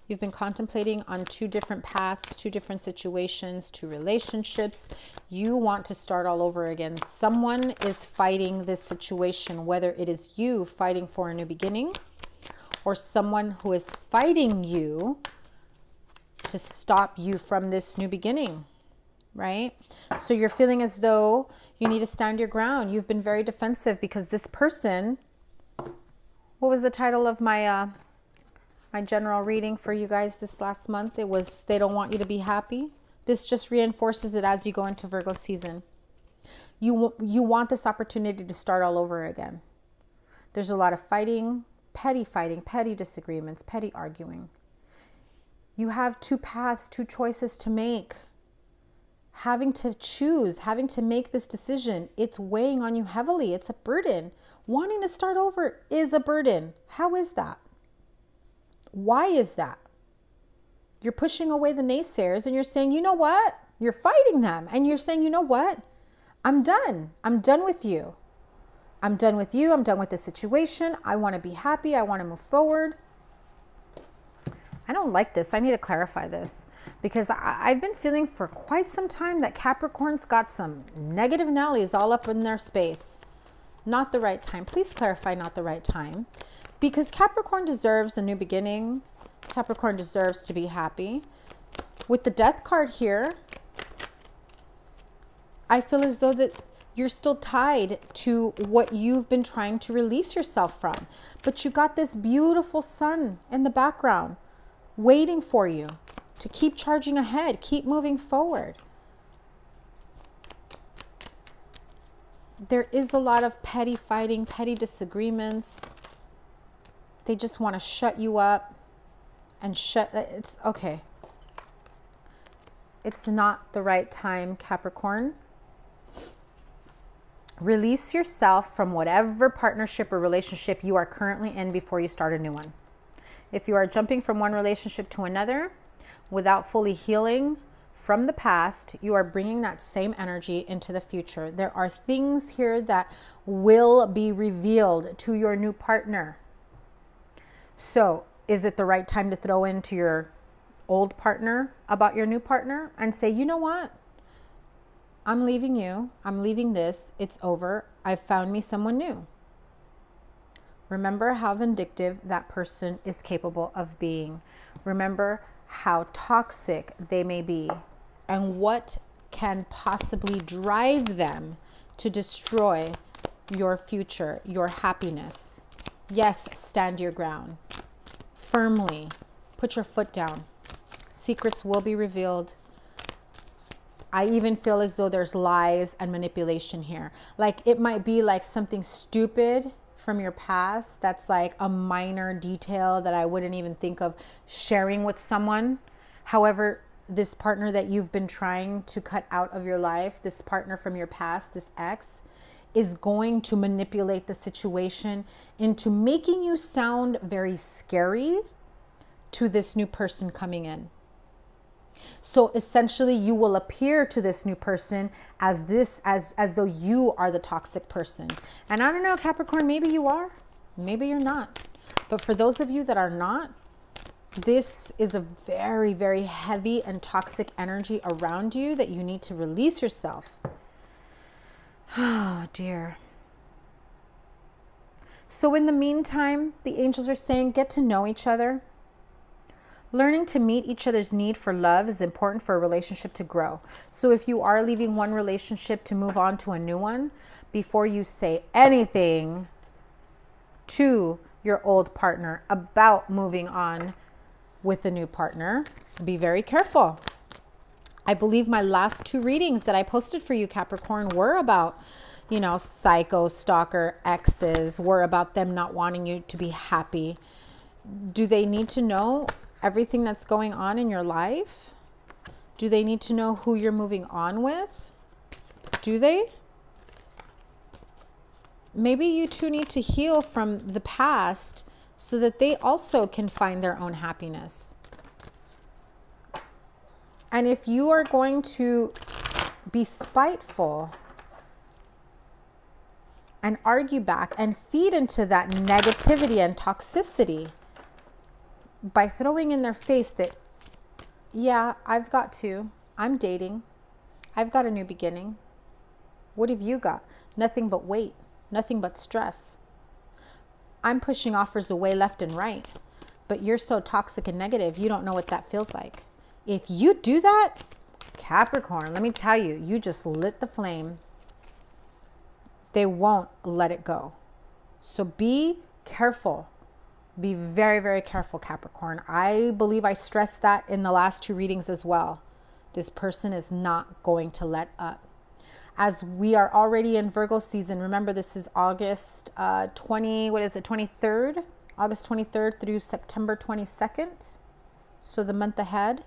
You've been contemplating on two different paths, two different situations, two relationships. You want to start all over again. Someone is fighting this situation, whether it is you fighting for a new beginning or someone who is fighting you to stop you from this new beginning, right? So you're feeling as though you need to stand your ground. You've been very defensive because this person, what was the title of my uh, my general reading for you guys this last month? It was they don't want you to be happy. This just reinforces it as you go into Virgo season. You you want this opportunity to start all over again. There's a lot of fighting, petty fighting, petty disagreements, petty arguing. You have two paths, two choices to make. Having to choose, having to make this decision, it's weighing on you heavily. It's a burden. Wanting to start over is a burden. How is that? Why is that? You're pushing away the naysayers and you're saying, you know what? You're fighting them. And you're saying, you know what? I'm done. I'm done with you. I'm done with you. I'm done with the situation. I want to be happy. I want to move forward. I don't like this. I need to clarify this because I, have been feeling for quite some time that Capricorn's got some negative Nellies all up in their space. Not the right time. Please clarify not the right time because Capricorn deserves a new beginning. Capricorn deserves to be happy. With the death card here, I feel as though that you're still tied to what you've been trying to release yourself from. But you got this beautiful sun in the background waiting for you to keep charging ahead, keep moving forward. There is a lot of petty fighting, petty disagreements. They just want to shut you up and shut uh, it's okay. It's not the right time, Capricorn. Release yourself from whatever partnership or relationship you are currently in before you start a new one. If you are jumping from one relationship to another without fully healing from the past, you are bringing that same energy into the future. There are things here that will be revealed to your new partner. So, is it the right time to throw into your old partner about your new partner and say, you know what? I'm leaving you. I'm leaving this. It's over. I've found me someone new. Remember how vindictive that person is capable of being. Remember how toxic they may be and what can possibly drive them to destroy your future, your happiness. Yes, stand your ground firmly. Put your foot down. Secrets will be revealed. I even feel as though there's lies and manipulation here. Like it might be like something stupid from your past that's like a minor detail that I wouldn't even think of sharing with someone. However, this partner that you've been trying to cut out of your life, this partner from your past, this ex, is going to manipulate the situation into making you sound very scary to this new person coming in. So essentially you will appear to this new person as this as as though you are the toxic person. And I don't know Capricorn, maybe you are, maybe you're not. But for those of you that are not, this is a very very heavy and toxic energy around you that you need to release yourself. Oh, dear. So, in the meantime, the angels are saying get to know each other. Learning to meet each other's need for love is important for a relationship to grow. So, if you are leaving one relationship to move on to a new one, before you say anything to your old partner about moving on with a new partner, be very careful. I believe my last two readings that I posted for you, Capricorn, were about, you know, psycho, stalker, exes, were about them not wanting you to be happy. Do they need to know everything that's going on in your life? Do they need to know who you're moving on with? Do they? Maybe you two need to heal from the past so that they also can find their own happiness. And if you are going to be spiteful and argue back and feed into that negativity and toxicity by throwing in their face that, yeah, I've got to, I'm dating, I've got a new beginning. What have you got? Nothing but weight, nothing but stress. I'm pushing offers away left and right, but you're so toxic and negative, you don't know what that feels like. If you do that, Capricorn, let me tell you, you just lit the flame. They won't let it go. So be careful. Be very, very careful, Capricorn. I believe I stressed that in the last two readings as well. This person is not going to let up. As we are already in Virgo season, remember this is August uh, 20, what is it, 23rd? August 23rd through September 22nd. So the month ahead.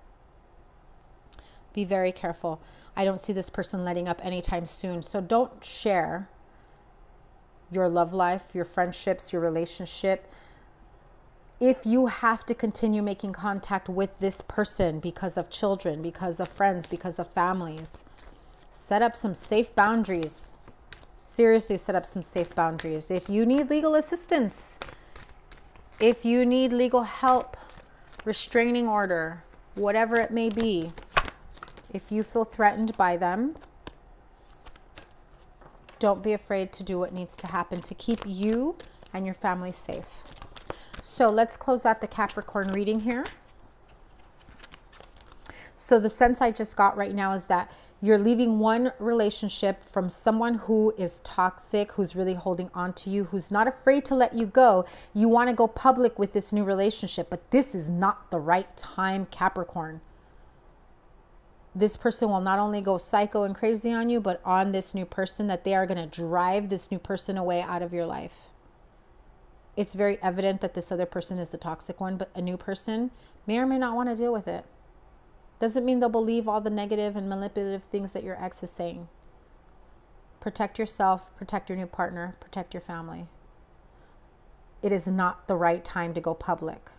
Be very careful. I don't see this person letting up anytime soon. So don't share your love life, your friendships, your relationship. If you have to continue making contact with this person because of children, because of friends, because of families, set up some safe boundaries. Seriously, set up some safe boundaries. If you need legal assistance, if you need legal help, restraining order, whatever it may be, if you feel threatened by them, don't be afraid to do what needs to happen to keep you and your family safe. So let's close out the Capricorn reading here. So the sense I just got right now is that you're leaving one relationship from someone who is toxic, who's really holding on to you, who's not afraid to let you go. You want to go public with this new relationship, but this is not the right time, Capricorn this person will not only go psycho and crazy on you, but on this new person that they are going to drive this new person away out of your life. It's very evident that this other person is the toxic one, but a new person may or may not want to deal with it. Doesn't mean they'll believe all the negative and manipulative things that your ex is saying. Protect yourself, protect your new partner, protect your family. It is not the right time to go public.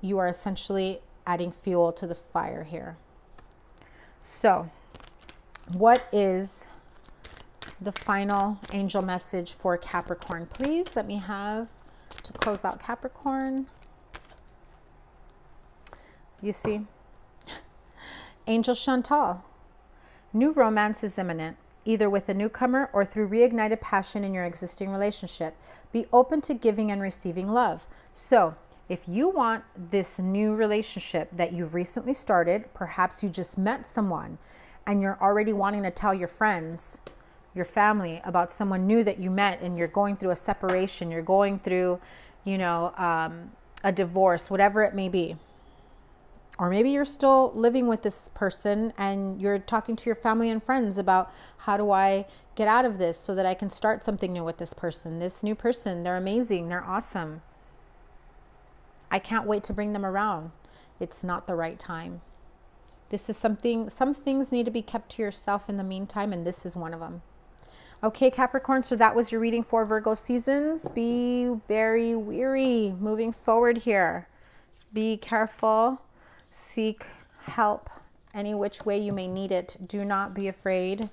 You are essentially adding fuel to the fire here. So, what is the final angel message for Capricorn? Please let me have to close out Capricorn. You see, Angel Chantal, new romance is imminent, either with a newcomer or through reignited passion in your existing relationship. Be open to giving and receiving love. So, if you want this new relationship that you've recently started, perhaps you just met someone and you're already wanting to tell your friends, your family about someone new that you met and you're going through a separation, you're going through, you know, um, a divorce, whatever it may be. Or maybe you're still living with this person and you're talking to your family and friends about how do I get out of this so that I can start something new with this person. This new person, they're amazing, they're awesome I can't wait to bring them around. It's not the right time. This is something, some things need to be kept to yourself in the meantime, and this is one of them. Okay, Capricorn, so that was your reading for Virgo seasons. Be very weary moving forward here. Be careful. Seek help any which way you may need it. Do not be afraid.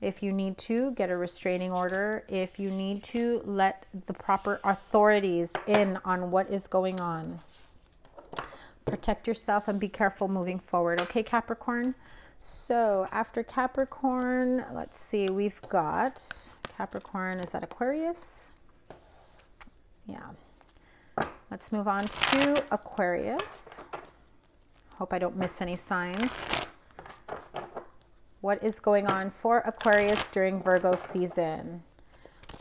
If you need to, get a restraining order. If you need to, let the proper authorities in on what is going on. Protect yourself and be careful moving forward. Okay, Capricorn? So after Capricorn, let's see, we've got Capricorn, is that Aquarius? Yeah. Let's move on to Aquarius. Hope I don't miss any signs. What is going on for Aquarius during Virgo season?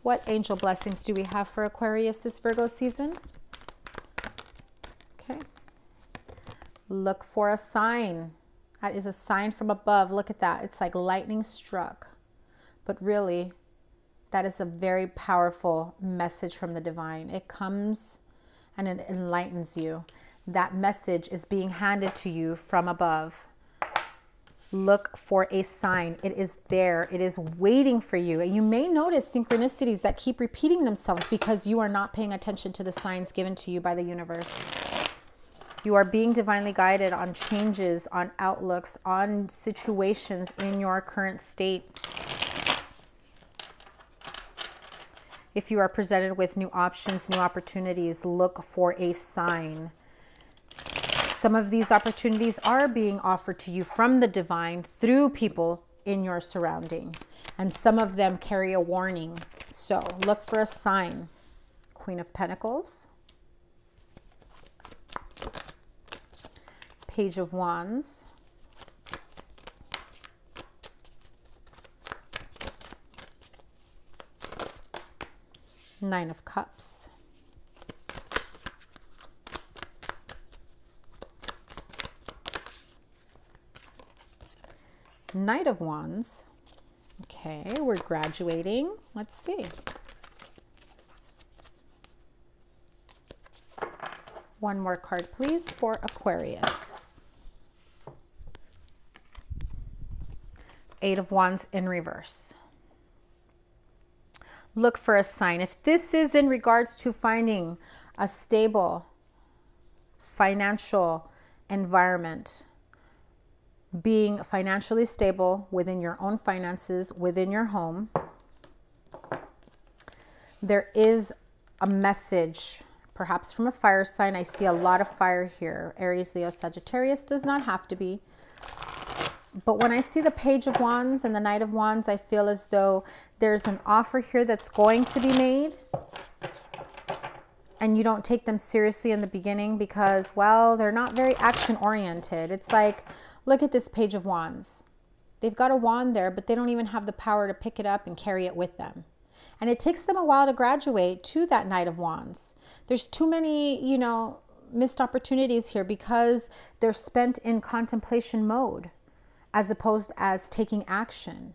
What angel blessings do we have for Aquarius this Virgo season? Okay. Look for a sign. That is a sign from above. Look at that. It's like lightning struck. But really, that is a very powerful message from the divine. It comes and it enlightens you. That message is being handed to you from above. Look for a sign. It is there. It is waiting for you. And you may notice synchronicities that keep repeating themselves because you are not paying attention to the signs given to you by the universe. You are being divinely guided on changes, on outlooks, on situations in your current state. If you are presented with new options, new opportunities, look for a sign. Some of these opportunities are being offered to you from the divine through people in your surrounding, and some of them carry a warning. So look for a sign. Queen of Pentacles, Page of Wands, Nine of Cups. Knight of Wands. Okay, we're graduating. Let's see. One more card, please, for Aquarius. Eight of Wands in reverse. Look for a sign. If this is in regards to finding a stable financial environment, being financially stable within your own finances, within your home. There is a message, perhaps from a fire sign. I see a lot of fire here. Aries, Leo, Sagittarius does not have to be. But when I see the Page of Wands and the Knight of Wands, I feel as though there's an offer here that's going to be made and you don't take them seriously in the beginning because, well, they're not very action oriented. It's like, Look at this page of wands. They've got a wand there, but they don't even have the power to pick it up and carry it with them. And it takes them a while to graduate to that Knight of Wands. There's too many, you know, missed opportunities here because they're spent in contemplation mode as opposed as taking action.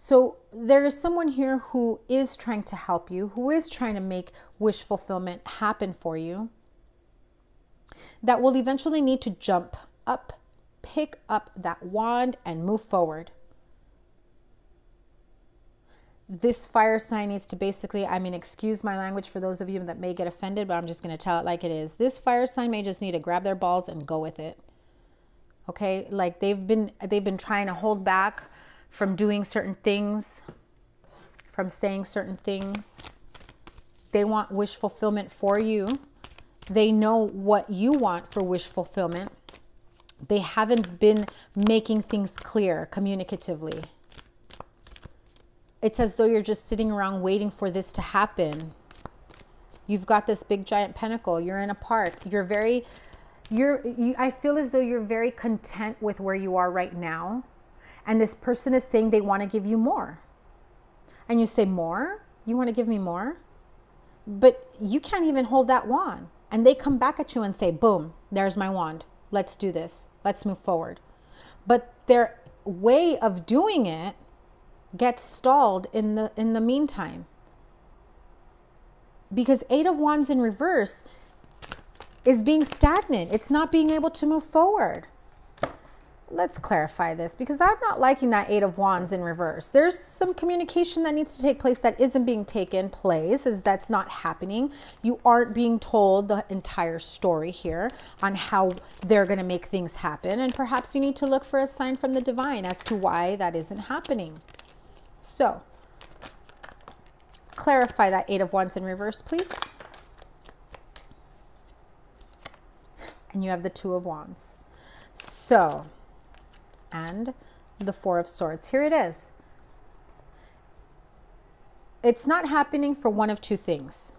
So there is someone here who is trying to help you, who is trying to make wish fulfillment happen for you, that will eventually need to jump up pick up that wand and move forward. This fire sign needs to basically, I mean, excuse my language for those of you that may get offended, but I'm just going to tell it like it is. This fire sign may just need to grab their balls and go with it. Okay? Like they've been they've been trying to hold back from doing certain things, from saying certain things. They want wish fulfillment for you. They know what you want for wish fulfillment they haven't been making things clear communicatively. It's as though you're just sitting around waiting for this to happen. You've got this big giant pentacle. You're in a park. You're very, you're, you, I feel as though you're very content with where you are right now. And this person is saying they want to give you more. And you say, More? You want to give me more? But you can't even hold that wand. And they come back at you and say, Boom, there's my wand. Let's do this. Let's move forward. But their way of doing it gets stalled in the in the meantime. Because 8 of wands in reverse is being stagnant. It's not being able to move forward let's clarify this because I'm not liking that Eight of Wands in reverse. There's some communication that needs to take place that isn't being taken place, is that's not happening. You aren't being told the entire story here on how they're going to make things happen. And perhaps you need to look for a sign from the divine as to why that isn't happening. So, clarify that Eight of Wands in reverse, please. And you have the Two of Wands. So, and the Four of Swords. Here it is. It's not happening for one of two things.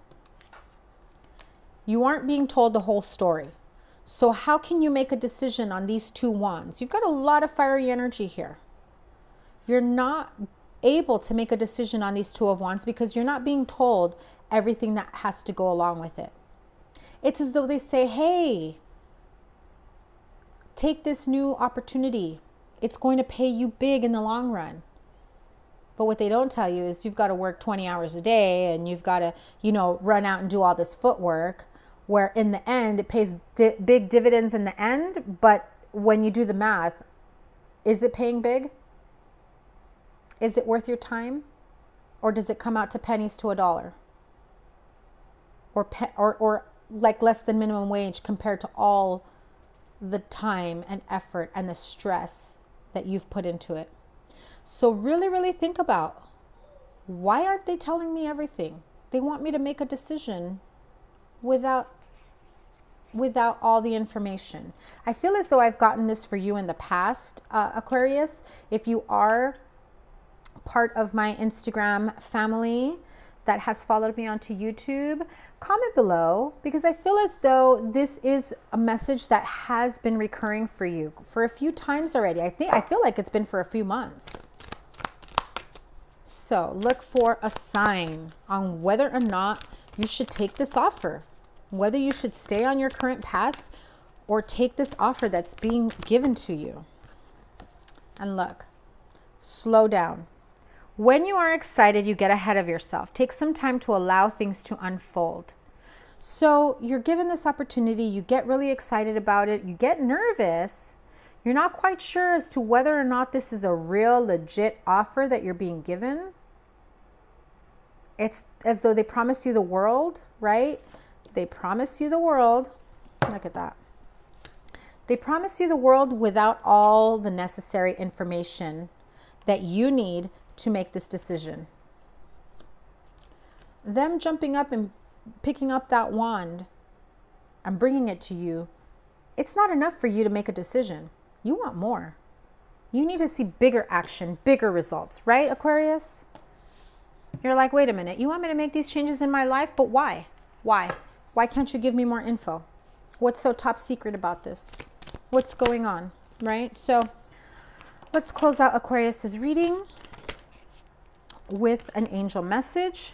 You aren't being told the whole story. So, how can you make a decision on these two wands? You've got a lot of fiery energy here. You're not able to make a decision on these two of wands because you're not being told everything that has to go along with it. It's as though they say, hey, take this new opportunity. It's going to pay you big in the long run. But what they don't tell you is you've got to work 20 hours a day and you've got to, you know, run out and do all this footwork where in the end it pays di- big dividends in the end, but when you do the math, is it paying big? Is it worth your time? Or does it come out to pennies to a dollar? Or, pe- or, or like less than minimum wage compared to all the time and effort and the stress that you've put into it. So, really, really think about why aren't they telling me everything? They want me to make a decision without without all the information. I feel as though I've gotten this for you in the past, uh, Aquarius. If you are part of my Instagram family that has followed me onto YouTube, comment below because I feel as though this is a message that has been recurring for you for a few times already. I think I feel like it's been for a few months. So, look for a sign on whether or not you should take this offer, whether you should stay on your current path or take this offer that's being given to you. And look, slow down. When you are excited, you get ahead of yourself. Take some time to allow things to unfold. So you're given this opportunity, you get really excited about it, you get nervous. You're not quite sure as to whether or not this is a real, legit offer that you're being given. It's as though they promise you the world, right? They promise you the world. Look at that. They promise you the world without all the necessary information that you need to make this decision. Them jumping up and picking up that wand and bringing it to you, it's not enough for you to make a decision. You want more. You need to see bigger action, bigger results, right, Aquarius? You're like, wait a minute, you want me to make these changes in my life, but why? Why? Why can't you give me more info? What's so top secret about this? What's going on, right? So let's close out Aquarius's reading with an angel message.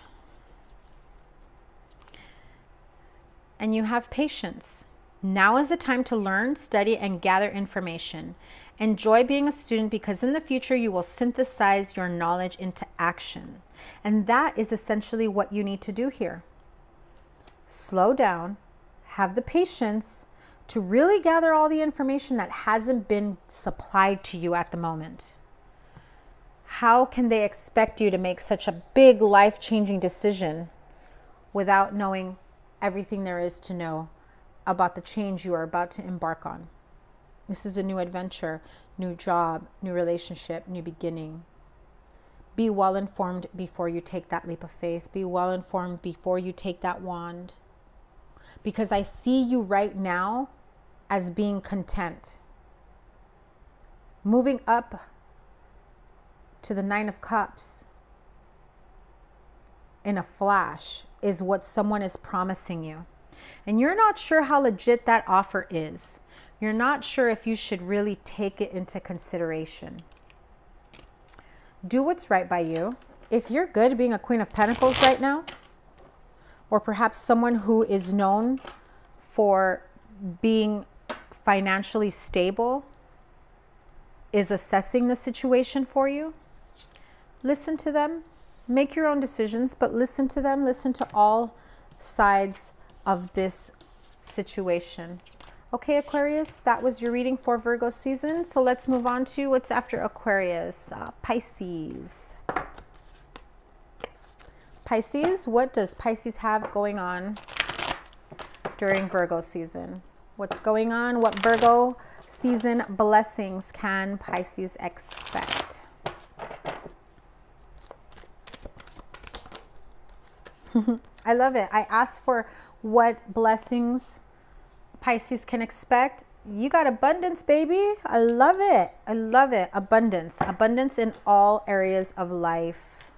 And you have patience. Now is the time to learn, study, and gather information. Enjoy being a student because in the future you will synthesize your knowledge into action. And that is essentially what you need to do here. Slow down, have the patience to really gather all the information that hasn't been supplied to you at the moment how can they expect you to make such a big life changing decision without knowing everything there is to know about the change you are about to embark on? This is a new adventure, new job, new relationship, new beginning. Be well informed before you take that leap of faith. Be well informed before you take that wand. Because I see you right now as being content. Moving up to the Nine of Cups in a flash is what someone is promising you. And you're not sure how legit that offer is. You're not sure if you should really take it into consideration. Do what's right by you. If you're good being a Queen of Pentacles right now, or perhaps someone who is known for being financially stable, is assessing the situation for you, listen to them, make your own decisions, but listen to them, listen to all sides of this situation. Okay, Aquarius, that was your reading for Virgo season. So let's move on to what's after Aquarius, uh, Pisces. Pisces, what does Pisces have going on during Virgo season? What's going on? What Virgo season blessings can Pisces expect? I love it. I asked for what blessings Pisces can expect. You got abundance, baby. I love it. I love it. Abundance. Abundance in all areas of life.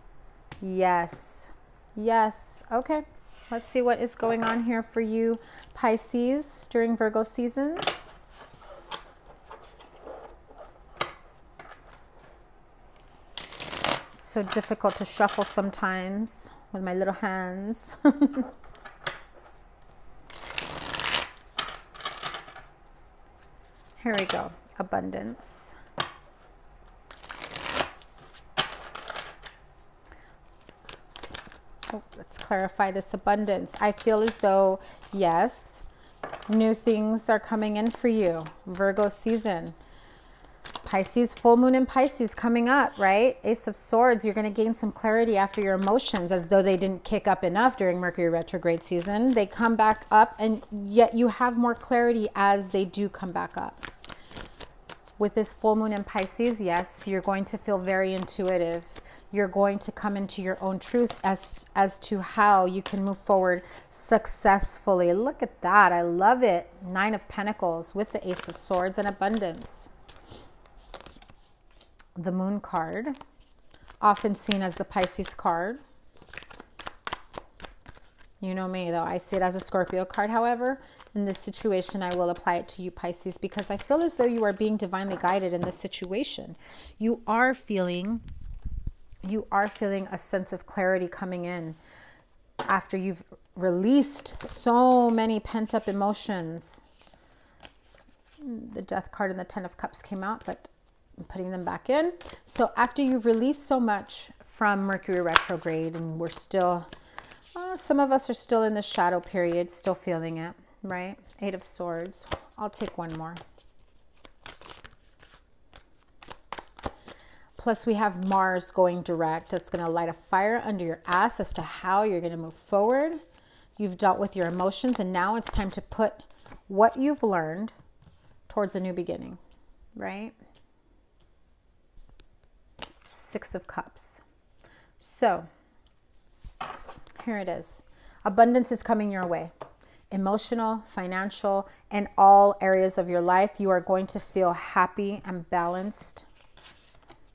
Yes. Yes. Okay. Let's see what is going on here for you, Pisces, during Virgo season. So difficult to shuffle sometimes with my little hands. Here we go. Abundance. Oh, let's clarify this abundance. I feel as though, yes, new things are coming in for you. Virgo season. Pisces, full moon in Pisces coming up, right? Ace of Swords, you're going to gain some clarity after your emotions as though they didn't kick up enough during Mercury retrograde season. They come back up, and yet you have more clarity as they do come back up. With this full moon in Pisces, yes, you're going to feel very intuitive you're going to come into your own truth as as to how you can move forward successfully. Look at that. I love it. 9 of pentacles with the ace of swords and abundance. The moon card, often seen as the Pisces card. You know me though, I see it as a Scorpio card. However, in this situation, I will apply it to you, Pisces, because I feel as though you are being divinely guided in this situation. You are feeling you are feeling a sense of clarity coming in after you've released so many pent up emotions. The death card and the 10 of cups came out, but Putting them back in. So after you've released so much from Mercury retrograde and we're still, uh, some of us are still in the shadow period, still feeling it, right? Eight of swords. I'll take one more. Plus, we have Mars going direct. It's going to light a fire under your ass as to how you're going to move forward. You've dealt with your emotions, and now it's time to put what you've learned towards a new beginning, right? Six of Cups. So, here it is. Abundance is coming your way. Emotional, financial, and all areas of your life. You are going to feel happy and balanced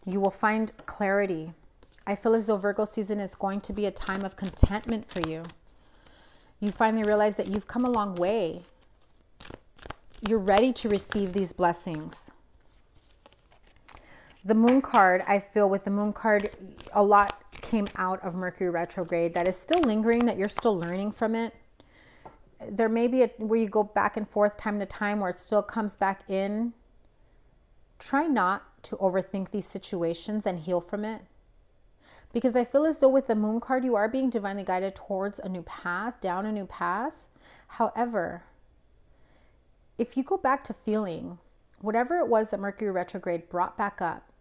you will find clarity. I feel as though Virgo season is going to be a time of contentment for you. You finally realize that you've come a long way. You're ready to receive these blessings. The moon card, I feel with the moon card, a lot came out of Mercury retrograde that is still lingering, that you're still learning from it. There may be a, where you go back and forth time to time where it still comes back in. Try not to overthink these situations and heal from it. Because I feel as though with the moon card, you are being divinely guided towards a new path, down a new path. However, if you go back to feeling whatever it was that Mercury retrograde brought back up,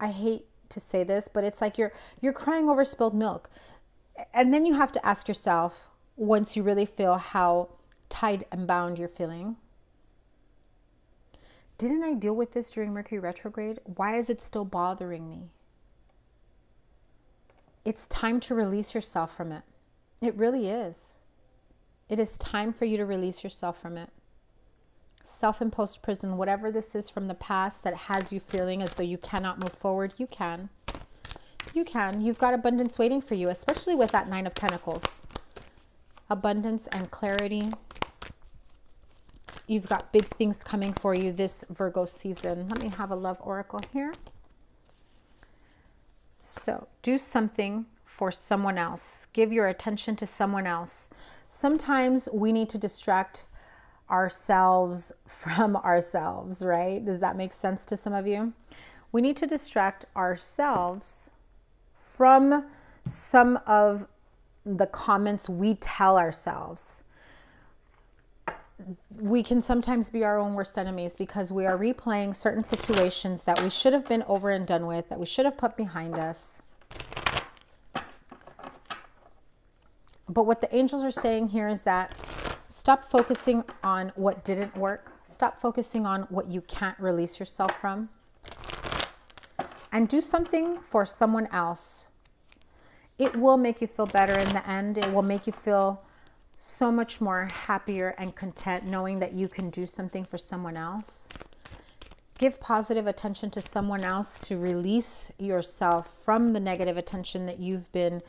I hate to say this, but it's like you're you're crying over spilled milk. And then you have to ask yourself once you really feel how tied and bound you're feeling, didn't I deal with this during Mercury retrograde? Why is it still bothering me? It's time to release yourself from it. It really is. It is time for you to release yourself from it. Self imposed prison, whatever this is from the past that has you feeling as though you cannot move forward, you can. You can. You've got abundance waiting for you, especially with that Nine of Pentacles. Abundance and clarity You've got big things coming for you this Virgo season. Let me have a love oracle here. So do something for someone else. Give your attention to someone else. Sometimes we need to distract ourselves from ourselves, right? Does that make sense to some of you? We need to distract ourselves from some of the comments we tell ourselves we can sometimes be our own worst enemies because we are replaying certain situations that we should have been over and done with, that we should have put behind us. But what the angels are saying here is that stop focusing on what didn't work. Stop focusing on what you can't release yourself from. And do something for someone else. It will make you feel better in the end. It will make you feel so much more happier and content knowing that you can do something for someone else. Give positive attention to someone else to release yourself from the negative attention that you've been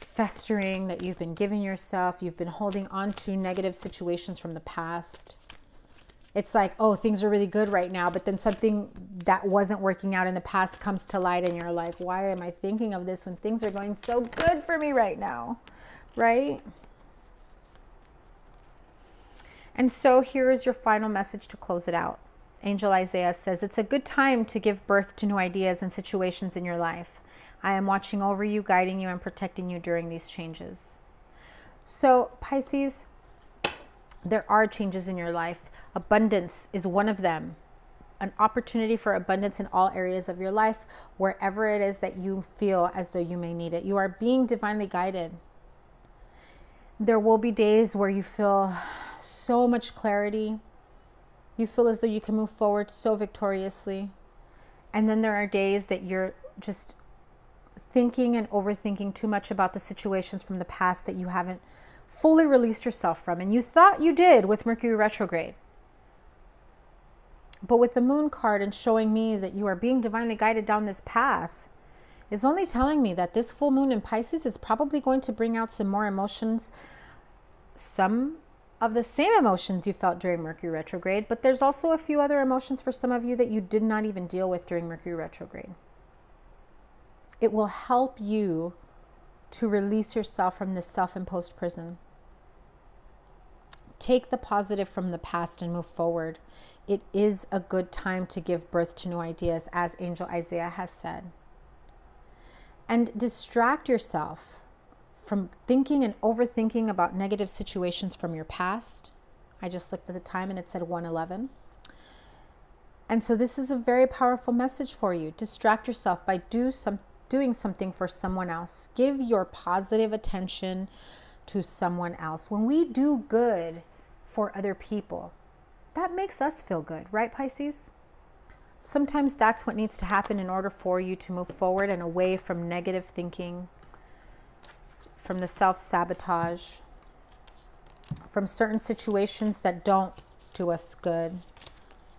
festering that you've been giving yourself. You've been holding on to negative situations from the past. It's like, oh, things are really good right now, but then something that wasn't working out in the past comes to light, and you're like, why am I thinking of this when things are going so good for me right now? Right? And so here is your final message to close it out. Angel Isaiah says, It's a good time to give birth to new ideas and situations in your life. I am watching over you, guiding you, and protecting you during these changes. So, Pisces, there are changes in your life. Abundance is one of them. An opportunity for abundance in all areas of your life, wherever it is that you feel as though you may need it. You are being divinely guided. There will be days where you feel so much clarity. You feel as though you can move forward so victoriously. And then there are days that you're just thinking and overthinking too much about the situations from the past that you haven't fully released yourself from. And you thought you did with Mercury retrograde. But with the moon card and showing me that you are being divinely guided down this path is only telling me that this full moon in Pisces is probably going to bring out some more emotions, some of the same emotions you felt during Mercury retrograde, but there's also a few other emotions for some of you that you did not even deal with during Mercury retrograde. It will help you to release yourself from this self imposed prison. Take the positive from the past and move forward. It is a good time to give birth to new ideas, as Angel Isaiah has said. And distract yourself from thinking and overthinking about negative situations from your past. I just looked at the time and it said 111. And so this is a very powerful message for you. Distract yourself by do some doing something for someone else. Give your positive attention to someone else. When we do good for other people, that makes us feel good, right, Pisces? Sometimes that's what needs to happen in order for you to move forward and away from negative thinking, from the self sabotage, from certain situations that don't do us good,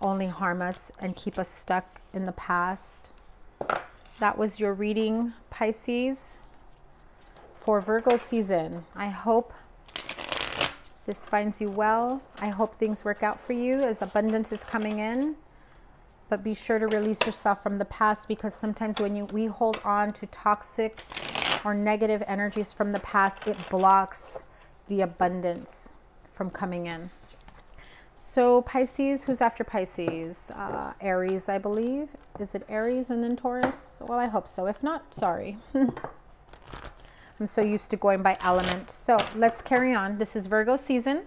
only harm us and keep us stuck in the past. That was your reading, Pisces, for Virgo season. I hope this finds you well. I hope things work out for you as abundance is coming in. But be sure to release yourself from the past because sometimes when you we hold on to toxic or negative energies from the past, it blocks the abundance from coming in. So Pisces, who's after Pisces? Uh, Aries, I believe. Is it Aries and then Taurus? Well, I hope so. If not, sorry. I'm so used to going by element. So let's carry on. This is Virgo season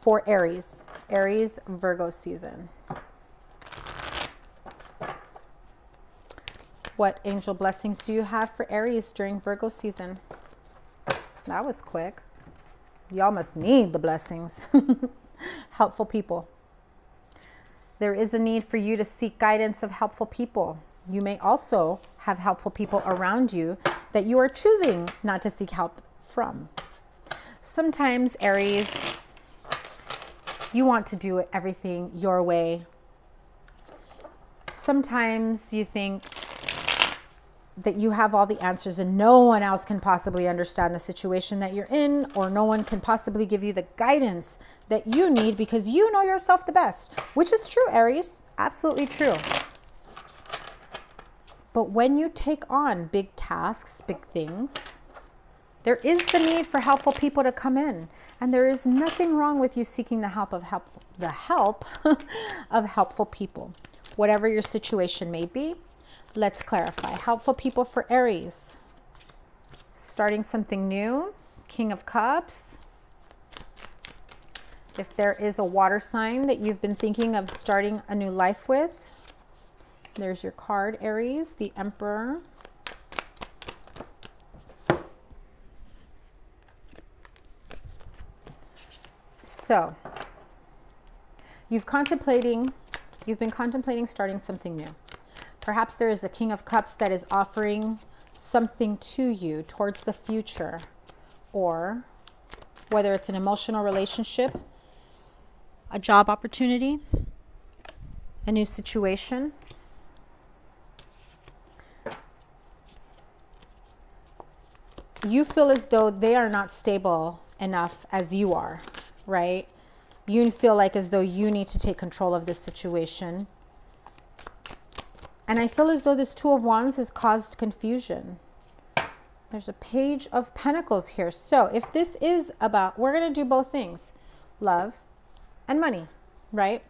for Aries. Aries, Virgo season. What angel blessings do you have for Aries during Virgo season? That was quick. Y'all must need the blessings. helpful people. There is a need for you to seek guidance of helpful people. You may also have helpful people around you that you are choosing not to seek help from. Sometimes, Aries, you want to do everything your way. Sometimes you think that you have all the answers and no one else can possibly understand the situation that you're in, or no one can possibly give you the guidance that you need because you know yourself the best, which is true, Aries. Absolutely true. But when you take on big tasks, big things, there is the need for helpful people to come in. And there is nothing wrong with you seeking the help of help the help of helpful people. Whatever your situation may be, Let's clarify. Helpful people for Aries. Starting something new. King of Cups. If there is a water sign that you've been thinking of starting a new life with, there's your card, Aries, the Emperor. So, you've contemplating, you've been contemplating starting something new. Perhaps there is a King of Cups that is offering something to you towards the future, or whether it's an emotional relationship, a job opportunity, a new situation. you feel as though they are not stable enough as you are, right? You feel like as though you need to take control of this situation. And I feel as though this Two of Wands has caused confusion. There's a page of pentacles here. So if this is about, we're going to do both things, love and money, right?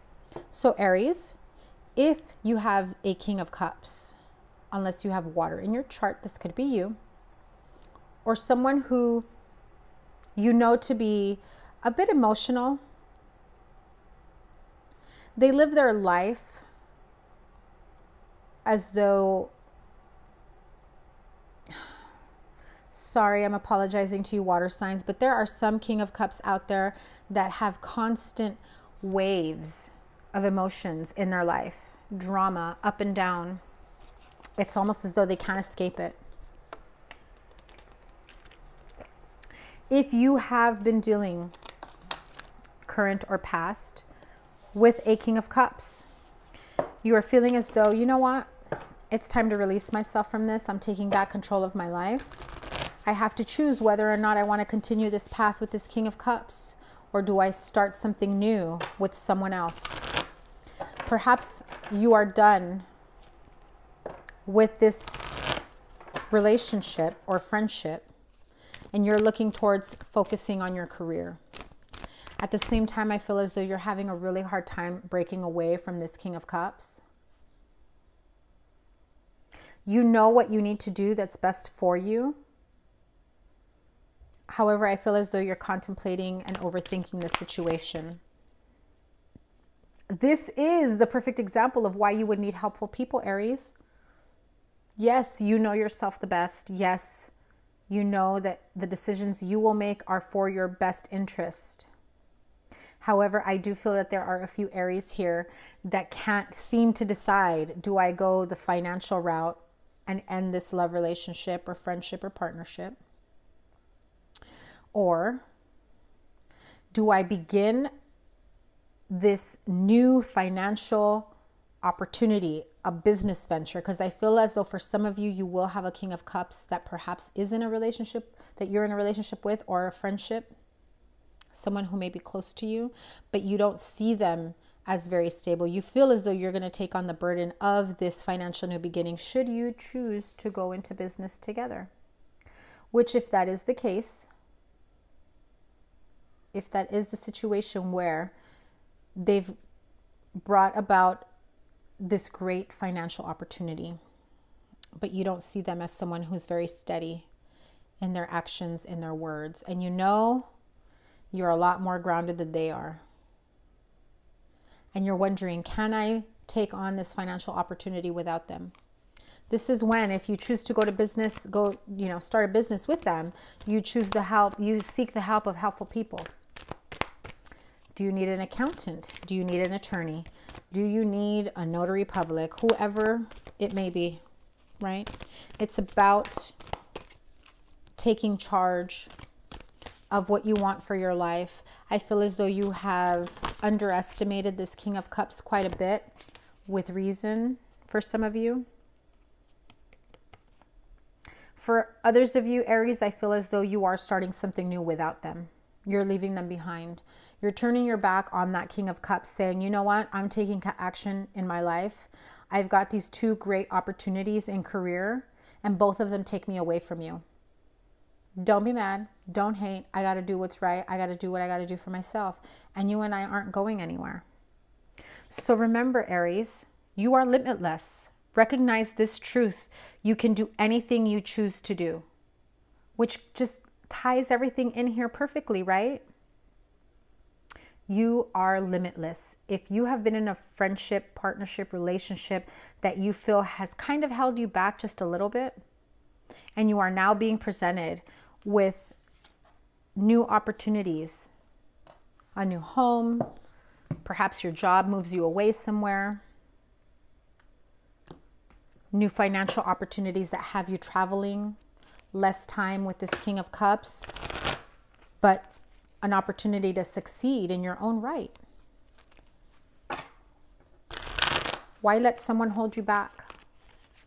So Aries, if you have a king of cups, unless you have water in your chart, this could be you, or someone who you know to be a bit emotional. They live their life as though sorry, I'm apologizing to you, water signs, but there are some King of Cups out there that have constant waves of emotions in their life, drama up and down. It's almost as though they can't escape it. If you have been dealing, current or past, with a King of Cups, you are feeling as though, you know what? It's time to release myself from this. I'm taking back control of my life. I have to choose whether or not I want to continue this path with this King of Cups or do I start something new with someone else? Perhaps you are done with this relationship or friendship and you're looking towards focusing on your career. At the same time, I feel as though you're having a really hard time breaking away from this King of Cups. You know what you need to do that's best for you However, I feel as though you're contemplating and overthinking the situation. This is the perfect example of why you would need helpful people, Aries. Yes, you know yourself the best. Yes, you know that the decisions you will make are for your best interest. However, I do feel that there are a few Aries here that can't seem to decide do I go the financial route and end this love relationship or friendship or partnership? Or do I begin this new financial opportunity, a business venture? Because I feel as though for some of you, you will have a King of Cups that perhaps is in a relationship that you're in a relationship with or a friendship, someone who may be close to you, but you don't see them as very stable. You feel as though you're going to take on the burden of this financial new beginning should you choose to go into business together. Which, if that is the case, if that is the situation where they've brought about this great financial opportunity, but you don't see them as someone who's very steady in their actions, in their words, and you know you're a lot more grounded than they are. And you're wondering, can I take on this financial opportunity without them? This is when, if you choose to go to business, go, you know, start a business with them, you choose the help, you seek the help of helpful people. Do you need an accountant? Do you need an attorney? Do you need a notary public? Whoever it may be, right? It's about taking charge of what you want for your life. I feel as though you have underestimated this King of Cups quite a bit with reason for some of you. For others of you, Aries, I feel as though you are starting something new without them. You're leaving them behind. You're turning your back on that King of Cups, saying, you know what? I'm taking action in my life. I've got these two great opportunities in career, and both of them take me away from you. Don't be mad. Don't hate. I got to do what's right. I got to do what I got to do for myself. And you and I aren't going anywhere. So remember, Aries, you are limitless. Recognize this truth. You can do anything you choose to do, which just ties everything in here perfectly, right? You are limitless. If you have been in a friendship, partnership, relationship that you feel has kind of held you back just a little bit, and you are now being presented with new opportunities, a new home, perhaps your job moves you away somewhere, new financial opportunities that have you traveling, less time with this King of Cups, but an opportunity to succeed in your own right. Why let someone hold you back?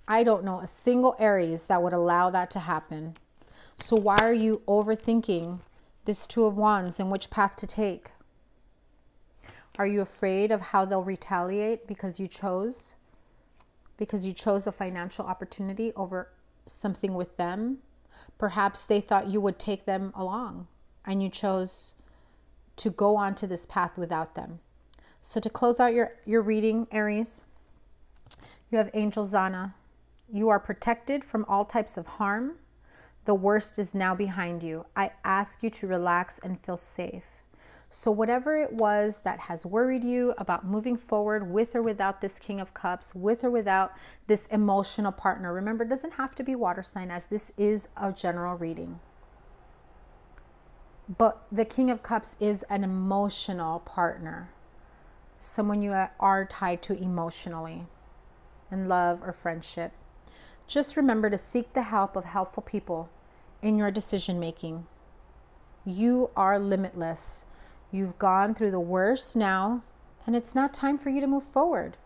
I don't know a single Aries that would allow that to happen. So why are you overthinking this Two of Wands and which path to take? Are you afraid of how they'll retaliate because you chose? Because you chose a financial opportunity over something with them? Perhaps they thought you would take them along and you chose to go on to this path without them. So to close out your, your reading, Aries, you have Angel Zana. You are protected from all types of harm. The worst is now behind you. I ask you to relax and feel safe. So, whatever it was that has worried you about moving forward with or without this King of Cups, with or without this emotional partner, remember, it doesn't have to be water sign, as this is a general reading. But the King of Cups is an emotional partner, someone you are tied to emotionally in love or friendship. Just remember to seek the help of helpful people in your decision making. You are limitless. You've gone through the worst now, and it's not time for you to move forward.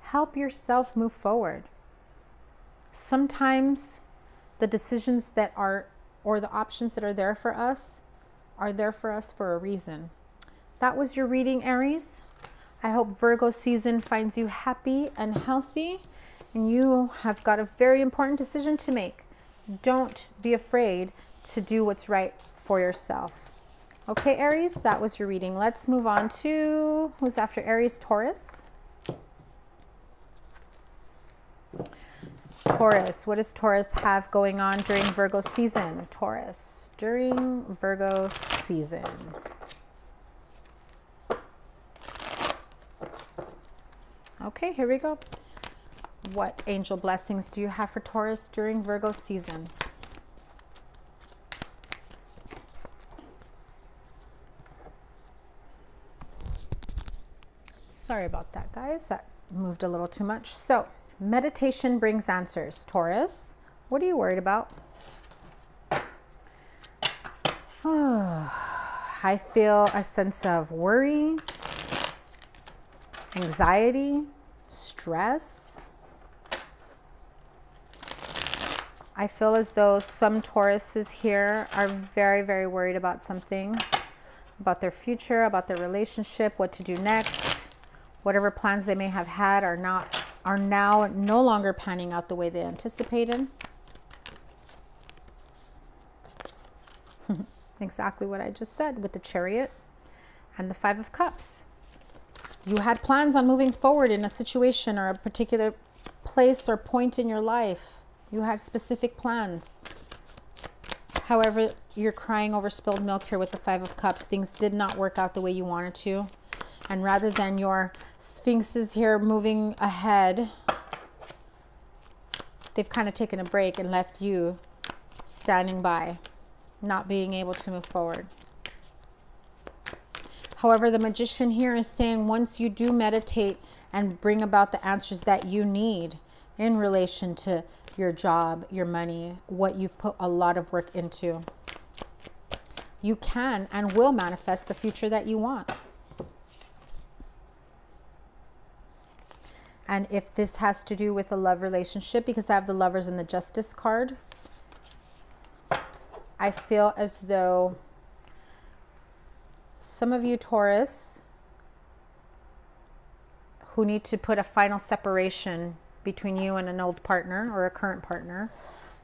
Help yourself move forward. Sometimes the decisions that are, or the options that are there for us, are there for us for a reason. That was your reading, Aries. I hope Virgo season finds you happy and healthy, and you have got a very important decision to make. Don't be afraid to do what's right for yourself. Okay, Aries, that was your reading. Let's move on to who's after Aries? Taurus. Taurus, what does Taurus have going on during Virgo season? Taurus, during Virgo season. Okay, here we go. What angel blessings do you have for Taurus during Virgo season? Sorry about that, guys. That moved a little too much. So, meditation brings answers. Taurus, what are you worried about? I feel a sense of worry, anxiety, stress. I feel as though some Tauruses here are very, very worried about something, about their future, about their relationship, what to do next whatever plans they may have had are not are now no longer panning out the way they anticipated. exactly what I just said with the chariot and the five of cups. You had plans on moving forward in a situation or a particular place or point in your life. You had specific plans. However, you're crying over spilled milk here with the five of cups. Things did not work out the way you wanted to. And rather than your sphinxes here moving ahead, they've kind of taken a break and left you standing by, not being able to move forward. However, the magician here is saying once you do meditate and bring about the answers that you need in relation to your job, your money, what you've put a lot of work into, you can and will manifest the future that you want. And if this has to do with a love relationship, because I have the lovers and the justice card, I feel as though some of you Taurus who need to put a final separation between you and an old partner or a current partner,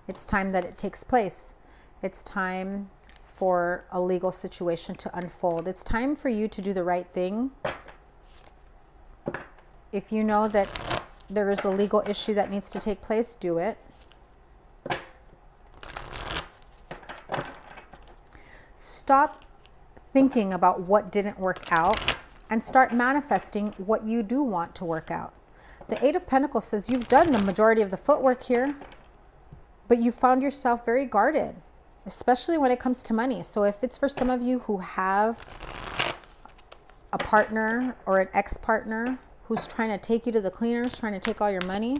it's time that it takes place. It's time for a legal situation to unfold. It's time for you to do the right thing if you know that there is a legal issue that needs to take place, do it. Stop thinking about what didn't work out and start manifesting what you do want to work out. The Eight of Pentacles says you've done the majority of the footwork here, but you found yourself very guarded, especially when it comes to money. So if it's for some of you who have a partner or an ex-partner who's trying to take you to the cleaners, trying to take all your money.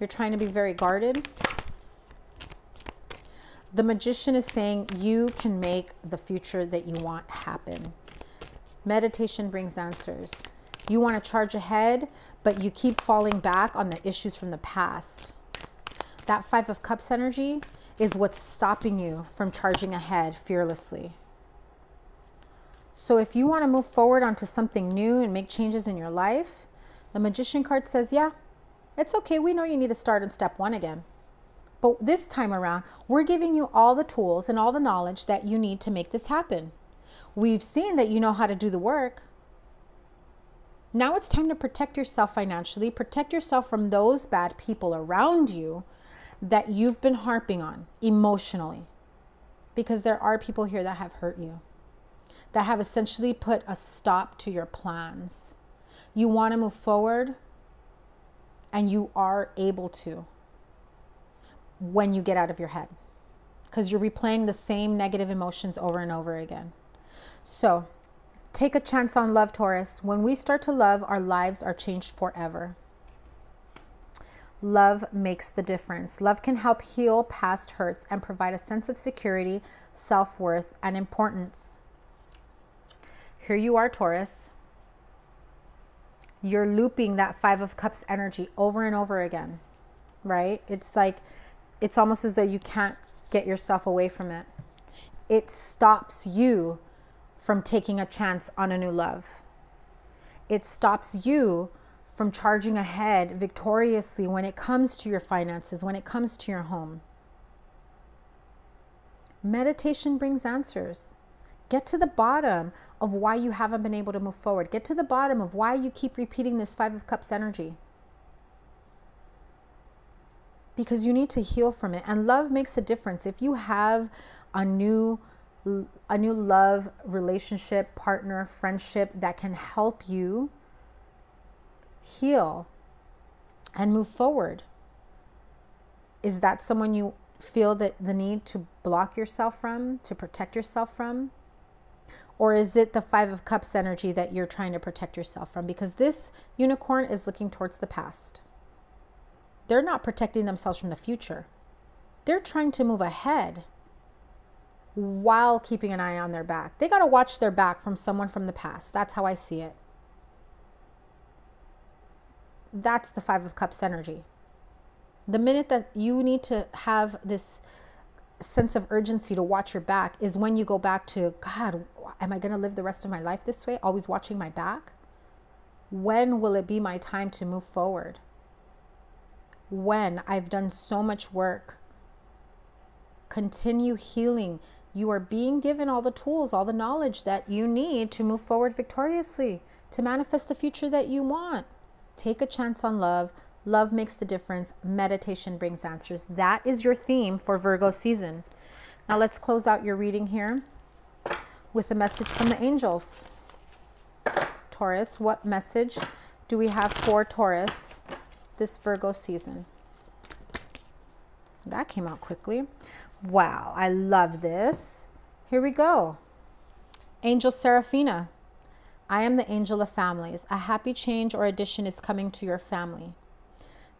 You're trying to be very guarded. The magician is saying you can make the future that you want happen. Meditation brings answers. You want to charge ahead, but you keep falling back on the issues from the past. That Five of Cups energy is what's stopping you from charging ahead fearlessly. So if you want to move forward onto something new and make changes in your life, the magician card says, yeah, it's okay. We know you need to start in step one again. But this time around, we're giving you all the tools and all the knowledge that you need to make this happen. We've seen that you know how to do the work. Now it's time to protect yourself financially, protect yourself from those bad people around you that you've been harping on emotionally. Because there are people here that have hurt you, that have essentially put a stop to your plans. You want to move forward, and you are able to when you get out of your head because you're replaying the same negative emotions over and over again. So, take a chance on love, Taurus. When we start to love, our lives are changed forever. Love makes the difference. Love can help heal past hurts and provide a sense of security, self worth, and importance. Here you are, Taurus. You're looping that Five of Cups energy over and over again, right? It's like, it's almost as though you can't get yourself away from it. It stops you from taking a chance on a new love. It stops you from charging ahead victoriously when it comes to your finances, when it comes to your home. Meditation brings answers. Get to the bottom of why you haven't been able to move forward. Get to the bottom of why you keep repeating this Five of Cups energy. Because you need to heal from it. And love makes a difference. If you have a new a new love relationship, partner, friendship that can help you heal and move forward. Is that someone you feel that the need to block yourself from, to protect yourself from? Or is it the Five of Cups energy that you're trying to protect yourself from? Because this unicorn is looking towards the past. They're not protecting themselves from the future. They're trying to move ahead while keeping an eye on their back. They got to watch their back from someone from the past. That's how I see it. That's the Five of Cups energy. The minute that you need to have this sense of urgency to watch your back is when you go back to, God, am I going to live the rest of my life this way? Always watching my back? When will it be my time to move forward? When I've done so much work, continue healing, you are being given all the tools, all the knowledge that you need to move forward victoriously, to manifest the future that you want. Take a chance on love. Love makes the difference. Meditation brings answers. That is your theme for Virgo season. Now let's close out your reading here with a message from the angels. Taurus, what message do we have for Taurus this Virgo season? That came out quickly. Wow, I love this. Here we go. Angel Seraphina. I am the angel of families. A happy change or addition is coming to your family.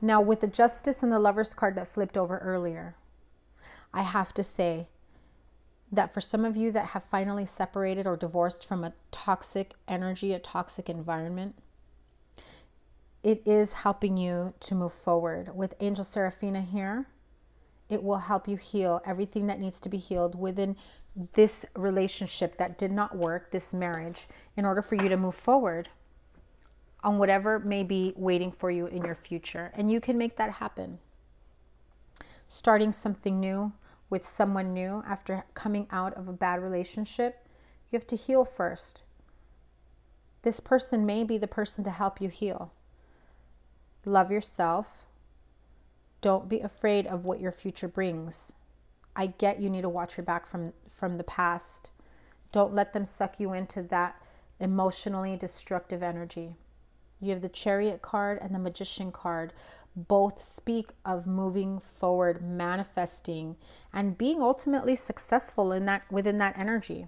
Now, with the justice and the lover's card that flipped over earlier, I have to say that for some of you that have finally separated or divorced from a toxic energy, a toxic environment, it is helping you to move forward. With Angel Seraphina here, it will help you heal everything that needs to be healed within this relationship that did not work, this marriage, in order for you to move forward on whatever may be waiting for you in your future. And you can make that happen. Starting something new with someone new after coming out of a bad relationship, you have to heal first. This person may be the person to help you heal. Love yourself, don't be afraid of what your future brings. I get you need to watch your back from from the past. Don't let them suck you into that emotionally destructive energy. You have the chariot card and the magician card. Both speak of moving forward, manifesting, and being ultimately successful in that within that energy.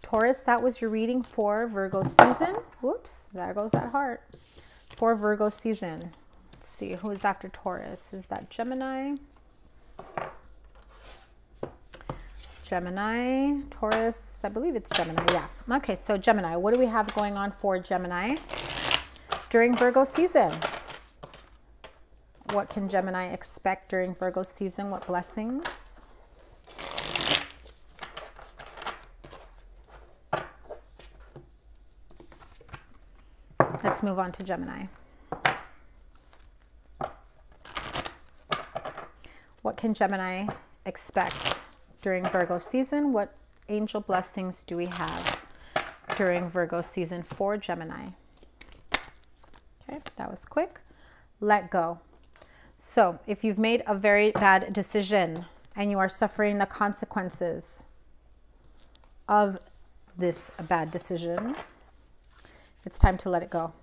Taurus, that was your reading for Virgo season. Whoops, there goes that heart. For Virgo season see, who's after Taurus? Is that Gemini? Gemini, Taurus, I believe it's Gemini, yeah. Okay, so Gemini, what do we have going on for Gemini during Virgo season? What can Gemini expect during Virgo season? What blessings? Let's move on to Gemini. Can Gemini expect during Virgo season? What angel blessings do we have during Virgo season for Gemini? Okay, that was quick. Let go. So, if you've made a very bad decision and you are suffering the consequences of this bad decision, it's time to let it go.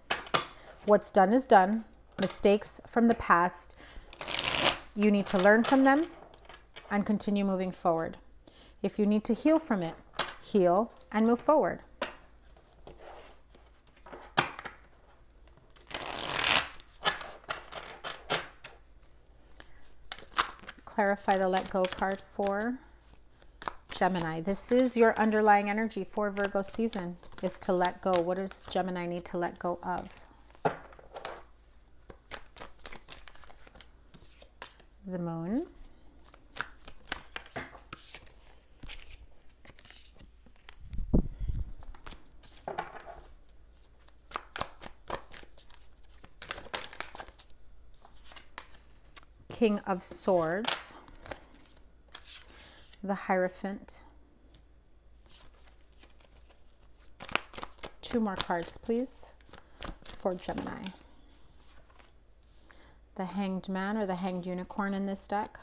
What's done is done. Mistakes from the past, you need to learn from them and continue moving forward. If you need to heal from it, heal and move forward. Clarify the let go card for Gemini. This is your underlying energy for Virgo season is to let go. What does Gemini need to let go of? The moon. King of Swords, the Hierophant. Two more cards, please, for Gemini. The Hanged Man or the Hanged Unicorn in this deck.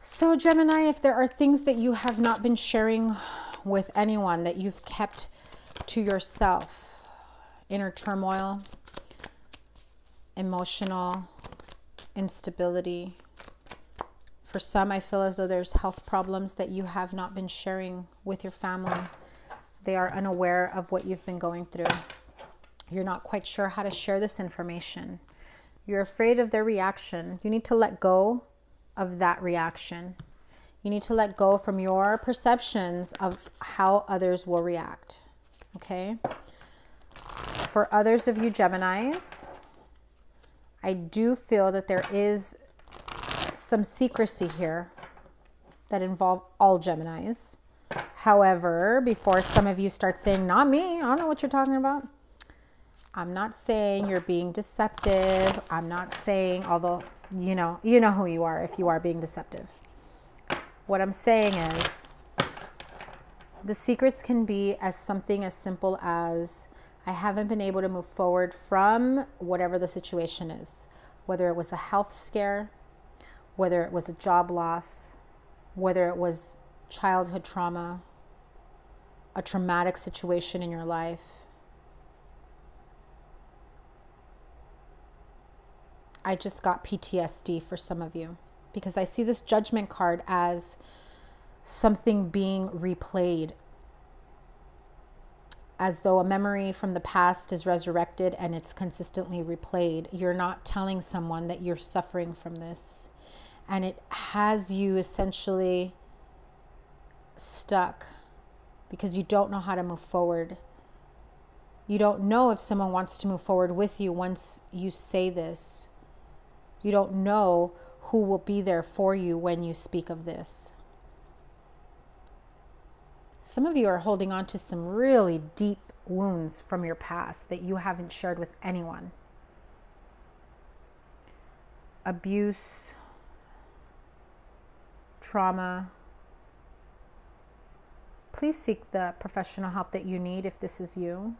So Gemini, if there are things that you have not been sharing with anyone that you've kept to yourself, inner turmoil, emotional instability. For some, I feel as though there's health problems that you have not been sharing with your family. They are unaware of what you've been going through. You're not quite sure how to share this information. You're afraid of their reaction. You need to let go of that reaction. You need to let go from your perceptions of how others will react. Okay? For others of you Geminis, I do feel that there is some secrecy here that involve all Geminis. However, before some of you start saying, not me, I don't know what you're talking about. I'm not saying you're being deceptive. I'm not saying, although, you know, you know who you are if you are being deceptive. What I'm saying is the secrets can be as something as simple as I haven't been able to move forward from whatever the situation is, whether it was a health scare, whether it was a job loss, whether it was childhood trauma, a traumatic situation in your life. I just got PTSD for some of you because I see this judgment card as something being replayed as though a memory from the past is resurrected and it's consistently replayed. You're not telling someone that you're suffering from this. And it has you essentially stuck because you don't know how to move forward. You don't know if someone wants to move forward with you once you say this. You don't know who will be there for you when you speak of this. Some of you are holding on to some really deep wounds from your past that you haven't shared with anyone. Abuse, trauma. Please seek the professional help that you need if this is you.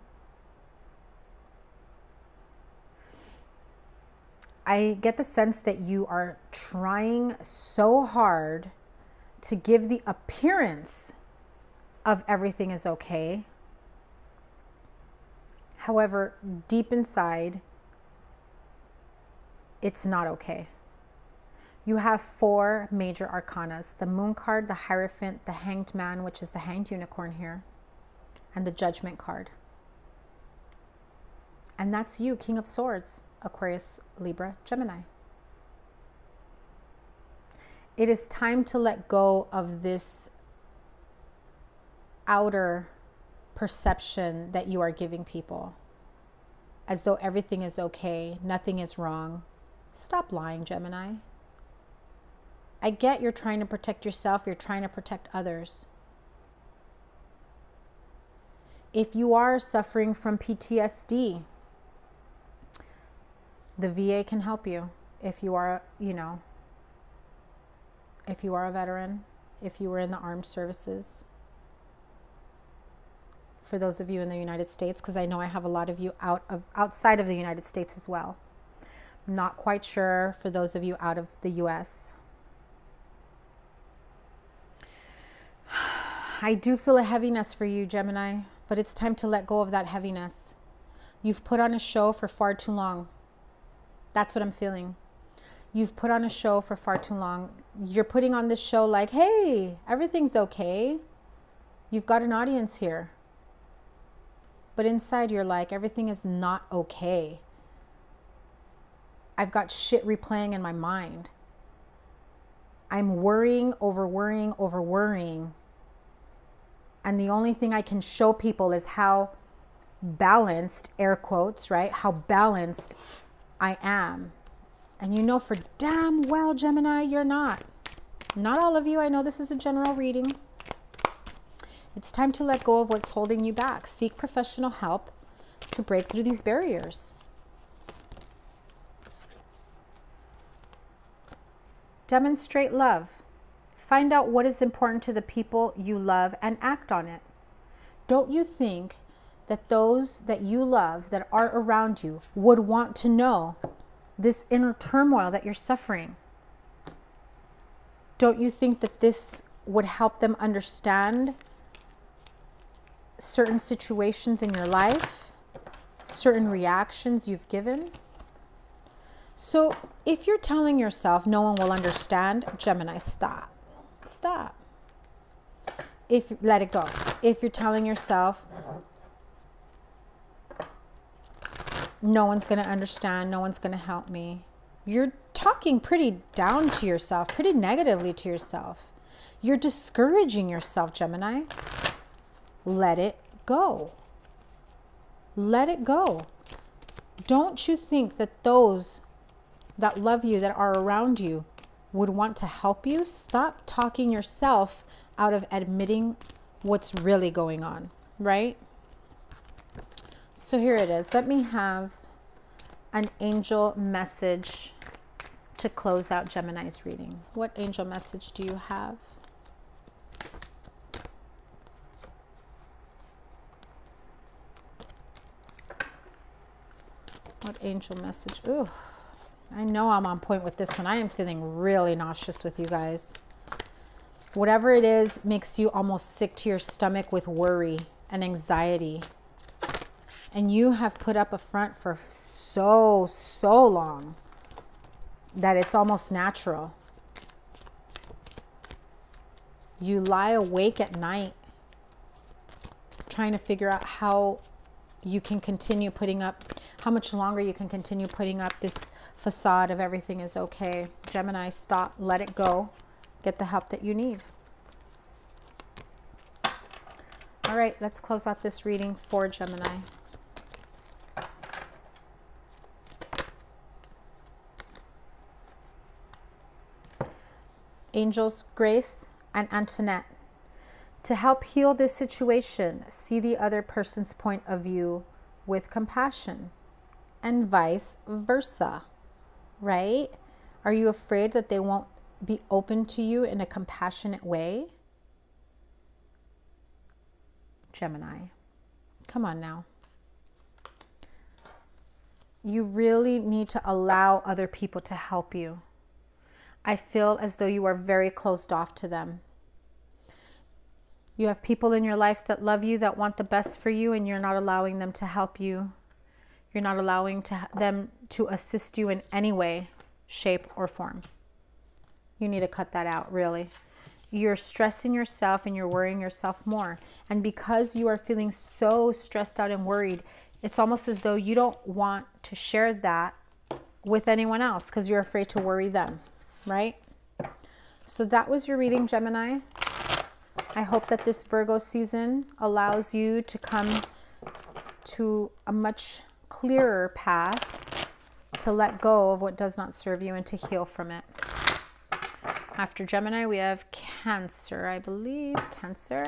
I get the sense that you are trying so hard to give the appearance of everything is okay. However, deep inside, it's not okay. You have four major arcanas the moon card, the hierophant, the hanged man, which is the hanged unicorn here, and the judgment card. And that's you, King of Swords, Aquarius, Libra, Gemini. It is time to let go of this outer perception that you are giving people as though everything is okay, nothing is wrong. Stop lying, Gemini. I get you're trying to protect yourself, you're trying to protect others. If you are suffering from PTSD, the VA can help you. If you are, you know, if you are a veteran, if you were in the armed services. For those of you in the United States, because I know I have a lot of you out of outside of the United States as well. Not quite sure for those of you out of the US. I do feel a heaviness for you, Gemini, but it's time to let go of that heaviness. You've put on a show for far too long. That's what I'm feeling. You've put on a show for far too long. You're putting on this show like, hey, everything's okay. You've got an audience here. But inside, you're like, everything is not okay. I've got shit replaying in my mind. I'm worrying over worrying over worrying and the only thing I can show people is how balanced, air quotes, right? How balanced I am. And you know for damn well, Gemini, you're not. Not all of you. I know this is a general reading. It's time to let go of what's holding you back. Seek professional help to break through these barriers. Demonstrate love. Find out what is important to the people you love and act on it. Don't you think that those that you love that are around you would want to know this inner turmoil that you're suffering? Don't you think that this would help them understand certain situations in your life, certain reactions you've given? So, if you're telling yourself no one will understand, Gemini, stop stop. If let it go. If you're telling yourself no one's going to understand, no one's going to help me. You're talking pretty down to yourself, pretty negatively to yourself. You're discouraging yourself, Gemini. Let it go. Let it go. Don't you think that those that love you, that are around you, would want to help you, stop talking yourself out of admitting what's really going on, right? So here it is. Let me have an angel message to close out Gemini's reading. What angel message do you have? What angel message? Ooh. I know I'm on point with this one. I am feeling really nauseous with you guys. Whatever it is makes you almost sick to your stomach with worry and anxiety. And you have put up a front for so, so long that it's almost natural. You lie awake at night trying to figure out how you can continue putting up, how much longer you can continue putting up this facade of everything is okay. Gemini, stop, let it go. Get the help that you need. All right, let's close out this reading for Gemini. Angels Grace and Antoinette. To help heal this situation, see the other person's point of view with compassion and vice versa, right? Are you afraid that they won't be open to you in a compassionate way? Gemini, come on now. You really need to allow other people to help you. I feel as though you are very closed off to them. You have people in your life that love you, that want the best for you, and you're not allowing them to help you. You're not allowing to, them to assist you in any way, shape, or form. You need to cut that out, really. You're stressing yourself and you're worrying yourself more. And because you are feeling so stressed out and worried, it's almost as though you don't want to share that with anyone else because you're afraid to worry them, right? So that was your reading, Gemini. I hope that this Virgo season allows you to come to a much clearer path to let go of what does not serve you and to heal from it. After Gemini, we have Cancer, I believe. Cancer.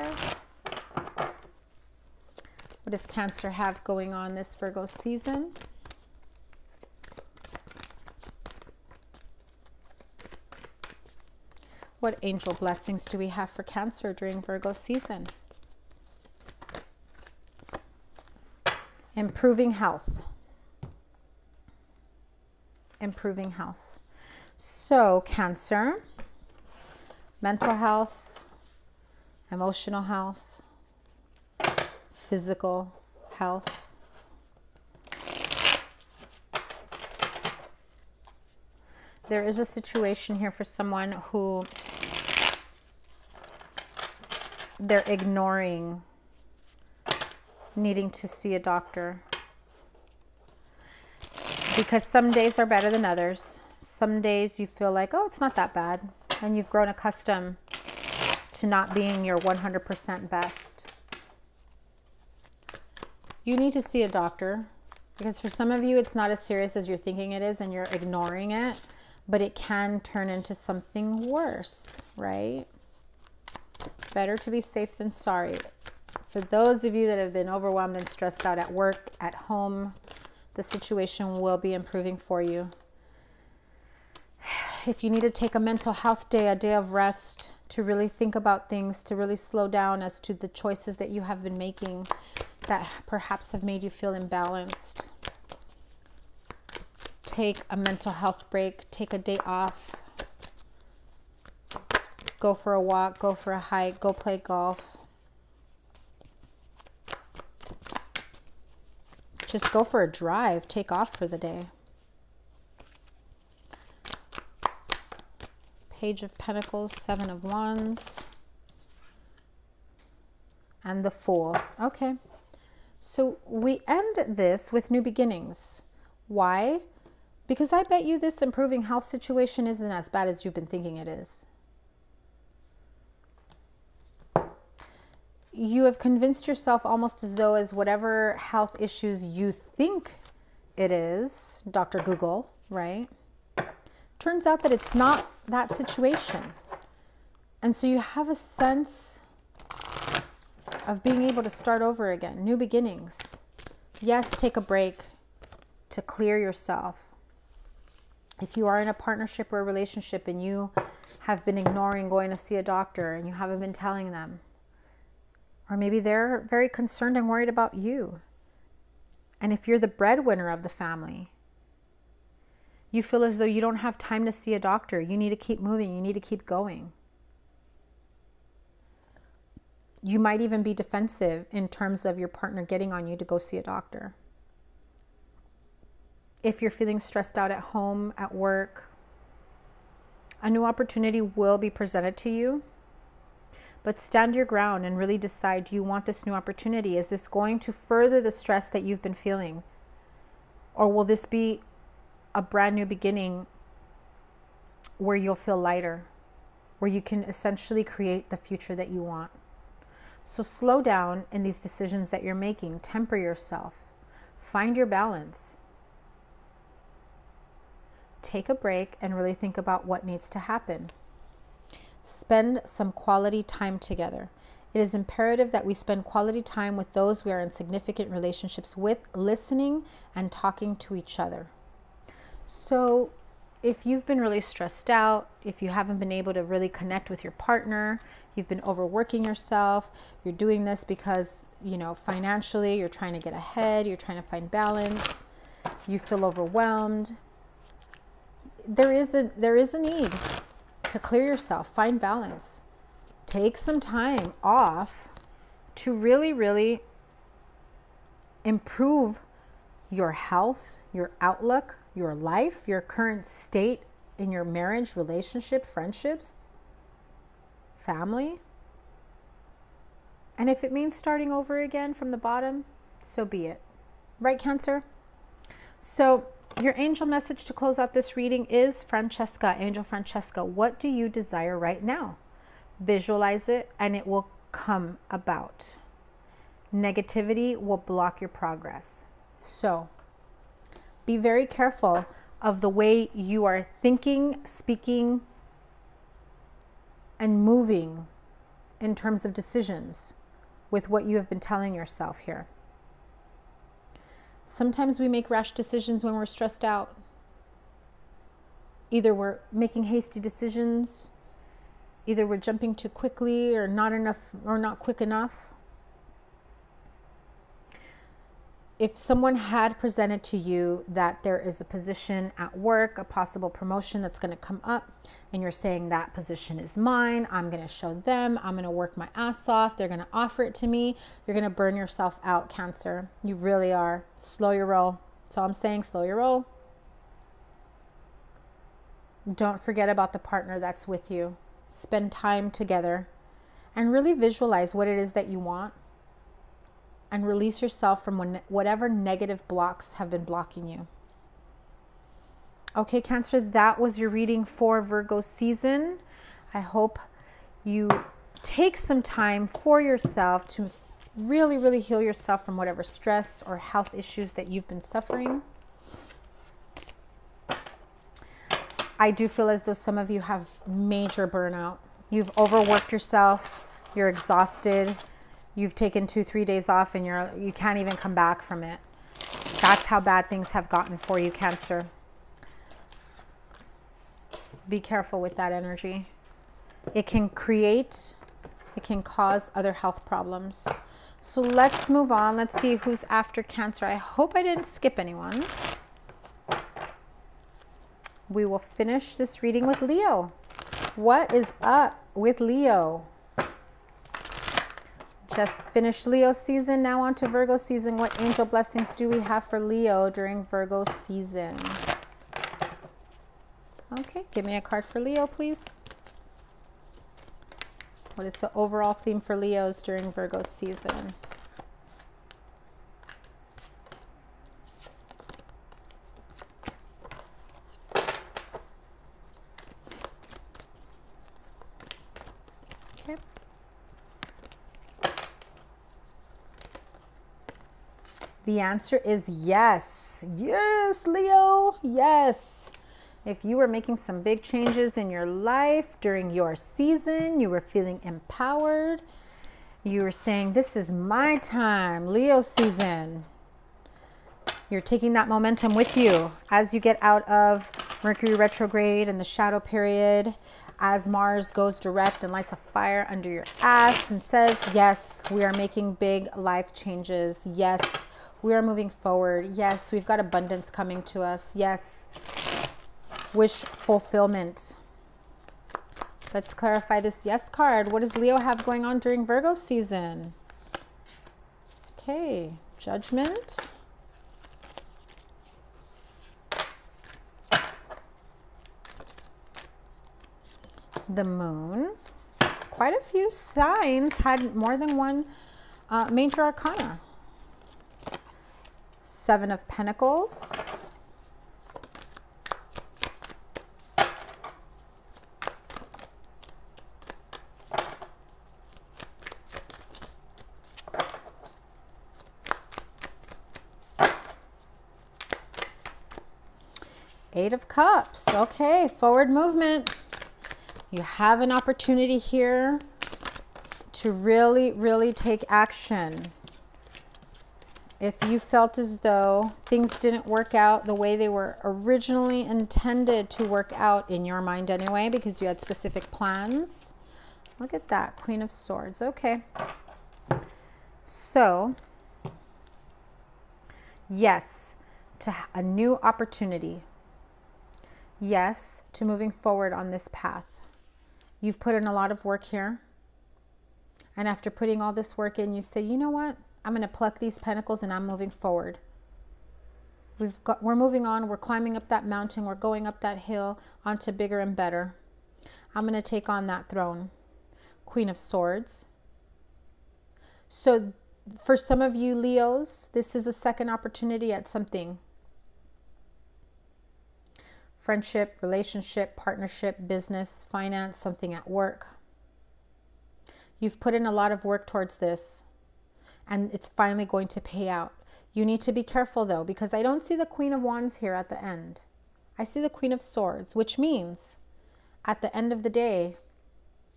What does Cancer have going on this Virgo season? What angel blessings do we have for Cancer during Virgo season? Improving health. Improving health. So, Cancer, mental health, emotional health, physical health. There is a situation here for someone who they're ignoring needing to see a doctor. Because some days are better than others. Some days you feel like, oh, it's not that bad. And you've grown accustomed to not being your 100% best. You need to see a doctor because for some of you, it's not as serious as you're thinking it is and you're ignoring it, but it can turn into something worse, right? Better to be safe than sorry. For those of you that have been overwhelmed and stressed out at work, at home, the situation will be improving for you. If you need to take a mental health day, a day of rest, to really think about things, to really slow down as to the choices that you have been making that perhaps have made you feel imbalanced. Take a mental health break, take a day off, go for a walk, go for a hike, go play golf. Just go for a drive, take off for the day. Page of Pentacles, Seven of Wands, and the Fool. Okay, so we end this with new beginnings. Why? Because I bet you this improving health situation isn't as bad as you've been thinking it is. You have convinced yourself almost as though as whatever health issues you think it is, Dr. Google, right? Turns out that it's not that situation. And so you have a sense of being able to start over again, new beginnings. Yes, take a break to clear yourself. If you are in a partnership or a relationship and you have been ignoring going to see a doctor and you haven't been telling them, or maybe they're very concerned and worried about you. And if you're the breadwinner of the family, you feel as though you don't have time to see a doctor. You need to keep moving, you need to keep going. You might even be defensive in terms of your partner getting on you to go see a doctor. If you're feeling stressed out at home, at work, a new opportunity will be presented to you but stand your ground and really decide do you want this new opportunity? Is this going to further the stress that you've been feeling? Or will this be a brand new beginning where you'll feel lighter, where you can essentially create the future that you want? So slow down in these decisions that you're making, temper yourself, find your balance. Take a break and really think about what needs to happen. Spend some quality time together. It is imperative that we spend quality time with those we are in significant relationships with, listening and talking to each other. So, if you've been really stressed out, if you haven't been able to really connect with your partner, you've been overworking yourself, you're doing this because, you know, financially you're trying to get ahead, you're trying to find balance, you feel overwhelmed, there is a there is a need to clear yourself, find balance. Take some time off to really, really improve your health, your outlook, your life, your current state in your marriage, relationship, friendships, family. And if it means starting over again from the bottom, so be it. Right, Cancer? So your angel message to close out this reading is Francesca, Angel Francesca. What do you desire right now? Visualize it and it will come about. Negativity will block your progress. So be very careful of the way you are thinking, speaking, and moving in terms of decisions with what you have been telling yourself here. Sometimes we make rash decisions when we're stressed out. Either we're making hasty decisions, either we're jumping too quickly or not enough or not quick enough. If someone had presented to you that there is a position at work, a possible promotion that's going to come up, and you're saying that position is mine, I'm going to show them, I'm going to work my ass off, they're going to offer it to me, you're going to burn yourself out, Cancer. You really are. Slow your roll. So I'm saying. Slow your roll. Don't forget about the partner that's with you. Spend time together and really visualize what it is that you want and release yourself from whatever negative blocks have been blocking you. Okay, Cancer, that was your reading for Virgo season. I hope you take some time for yourself to really, really heal yourself from whatever stress or health issues that you've been suffering. I do feel as though some of you have major burnout. You've overworked yourself, you're exhausted, you've taken two, three days off and you're, you can't even come back from it. That's how bad things have gotten for you, Cancer. Be careful with that energy. It can create, it can cause other health problems. So let's move on. Let's see who's after Cancer. I hope I didn't skip anyone. We will finish this reading with Leo. What is up with Leo? Just finished Leo season. Now on to Virgo season. What angel blessings do we have for Leo during Virgo season? Okay, give me a card for Leo, please. What is the overall theme for Leos during Virgo season? The answer is yes. Yes, Leo. Yes. If you were making some big changes in your life during your season, you were feeling empowered, you were saying, This is my time, Leo season. You're taking that momentum with you as you get out of Mercury retrograde and the shadow period, as Mars goes direct and lights a fire under your ass and says, Yes, we are making big life changes. Yes, we are moving forward. Yes, we've got abundance coming to us. Yes, wish fulfillment. Let's clarify this yes card. What does Leo have going on during Virgo season? Okay, judgment. The moon. Quite a few signs had more than one uh, major arcana. Seven of Pentacles. Eight of Cups. Okay, forward movement. You have an opportunity here to really, really take action if you felt as though things didn't work out the way they were originally intended to work out in your mind anyway, because you had specific plans. Look at that, Queen of Swords. Okay. So, yes, to a new opportunity. Yes, to moving forward on this path. You've put in a lot of work here. And after putting all this work in, you say, you know what? I'm going to pluck these pentacles and I'm moving forward. We've got, we're moving on. We're climbing up that mountain. We're going up that hill onto bigger and better. I'm going to take on that throne. Queen of Swords. So for some of you Leos, this is a second opportunity at something. Friendship, relationship, partnership, business, finance, something at work. You've put in a lot of work towards this and it's finally going to pay out. You need to be careful though, because I don't see the Queen of Wands here at the end. I see the Queen of Swords, which means at the end of the day,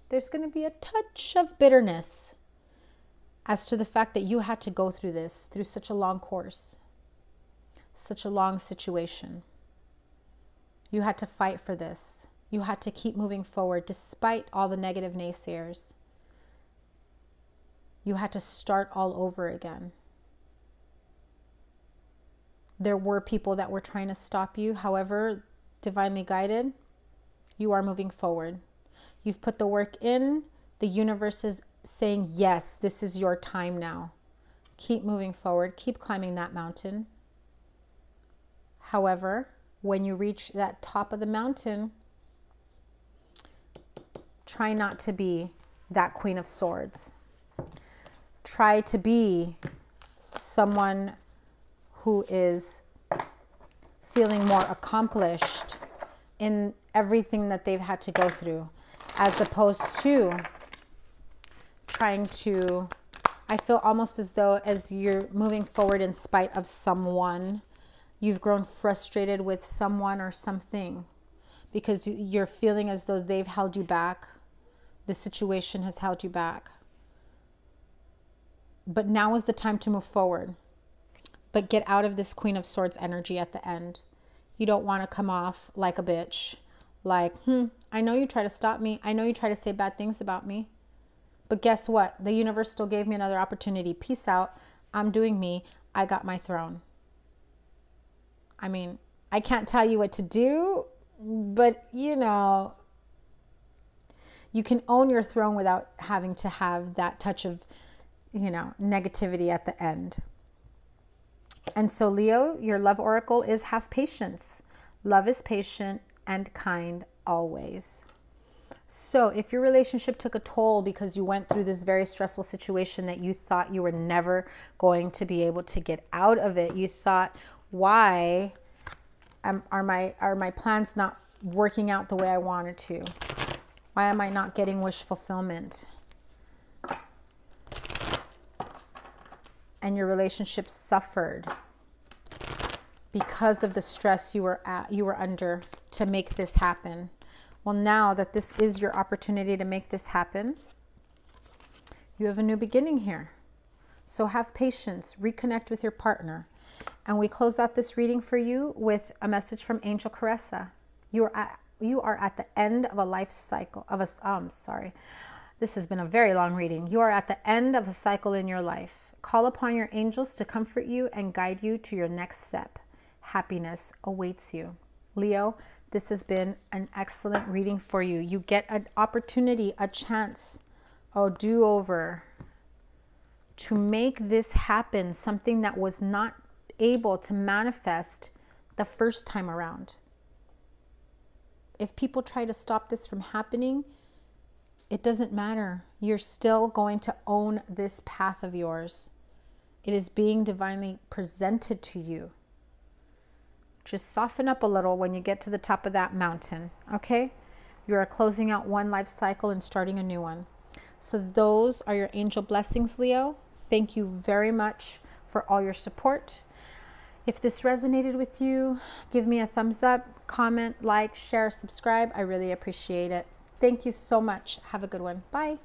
there's going to be a touch of bitterness as to the fact that you had to go through this, through such a long course, such a long situation. You had to fight for this. You had to keep moving forward despite all the negative naysayers. You had to start all over again. There were people that were trying to stop you. However, divinely guided, you are moving forward. You've put the work in. The universe is saying, Yes, this is your time now. Keep moving forward. Keep climbing that mountain. However, when you reach that top of the mountain, try not to be that Queen of Swords. Try to be someone who is feeling more accomplished in everything that they've had to go through, as opposed to trying to. I feel almost as though as you're moving forward in spite of someone, you've grown frustrated with someone or something because you're feeling as though they've held you back. The situation has held you back. But now is the time to move forward. But get out of this Queen of Swords energy at the end. You don't want to come off like a bitch. Like, hmm, I know you try to stop me. I know you try to say bad things about me. But guess what? The universe still gave me another opportunity. Peace out. I'm doing me. I got my throne. I mean, I can't tell you what to do, but you know, you can own your throne without having to have that touch of, you know, negativity at the end. And so, Leo, your love oracle is have patience. Love is patient and kind always. So, if your relationship took a toll because you went through this very stressful situation that you thought you were never going to be able to get out of it, you thought, why am, are my are my plans not working out the way I wanted to? Why am I not getting wish fulfillment? And your relationship suffered because of the stress you were at you were under to make this happen well, now that this is your opportunity to make this happen, you have a new beginning here. So have patience, reconnect with your partner. And we close out this reading for you with a message from Angel Caressa. You are at, you are at the end of a life cycle of a um sorry. This has been a very long reading. You are at the end of a cycle in your life. Call upon your angels to comfort you and guide you to your next step. Happiness awaits you. Leo, this has been an excellent reading for you. You get an opportunity, a chance, a do over to make this happen, something that was not able to manifest the first time around. If people try to stop this from happening, it doesn't matter. You're still going to own this path of yours. It is being divinely presented to you. Just soften up a little when you get to the top of that mountain, okay? You are closing out one life cycle and starting a new one. So, those are your angel blessings, Leo. Thank you very much for all your support. If this resonated with you, give me a thumbs up, comment, like, share, subscribe. I really appreciate it. Thank you so much. Have a good one. Bye.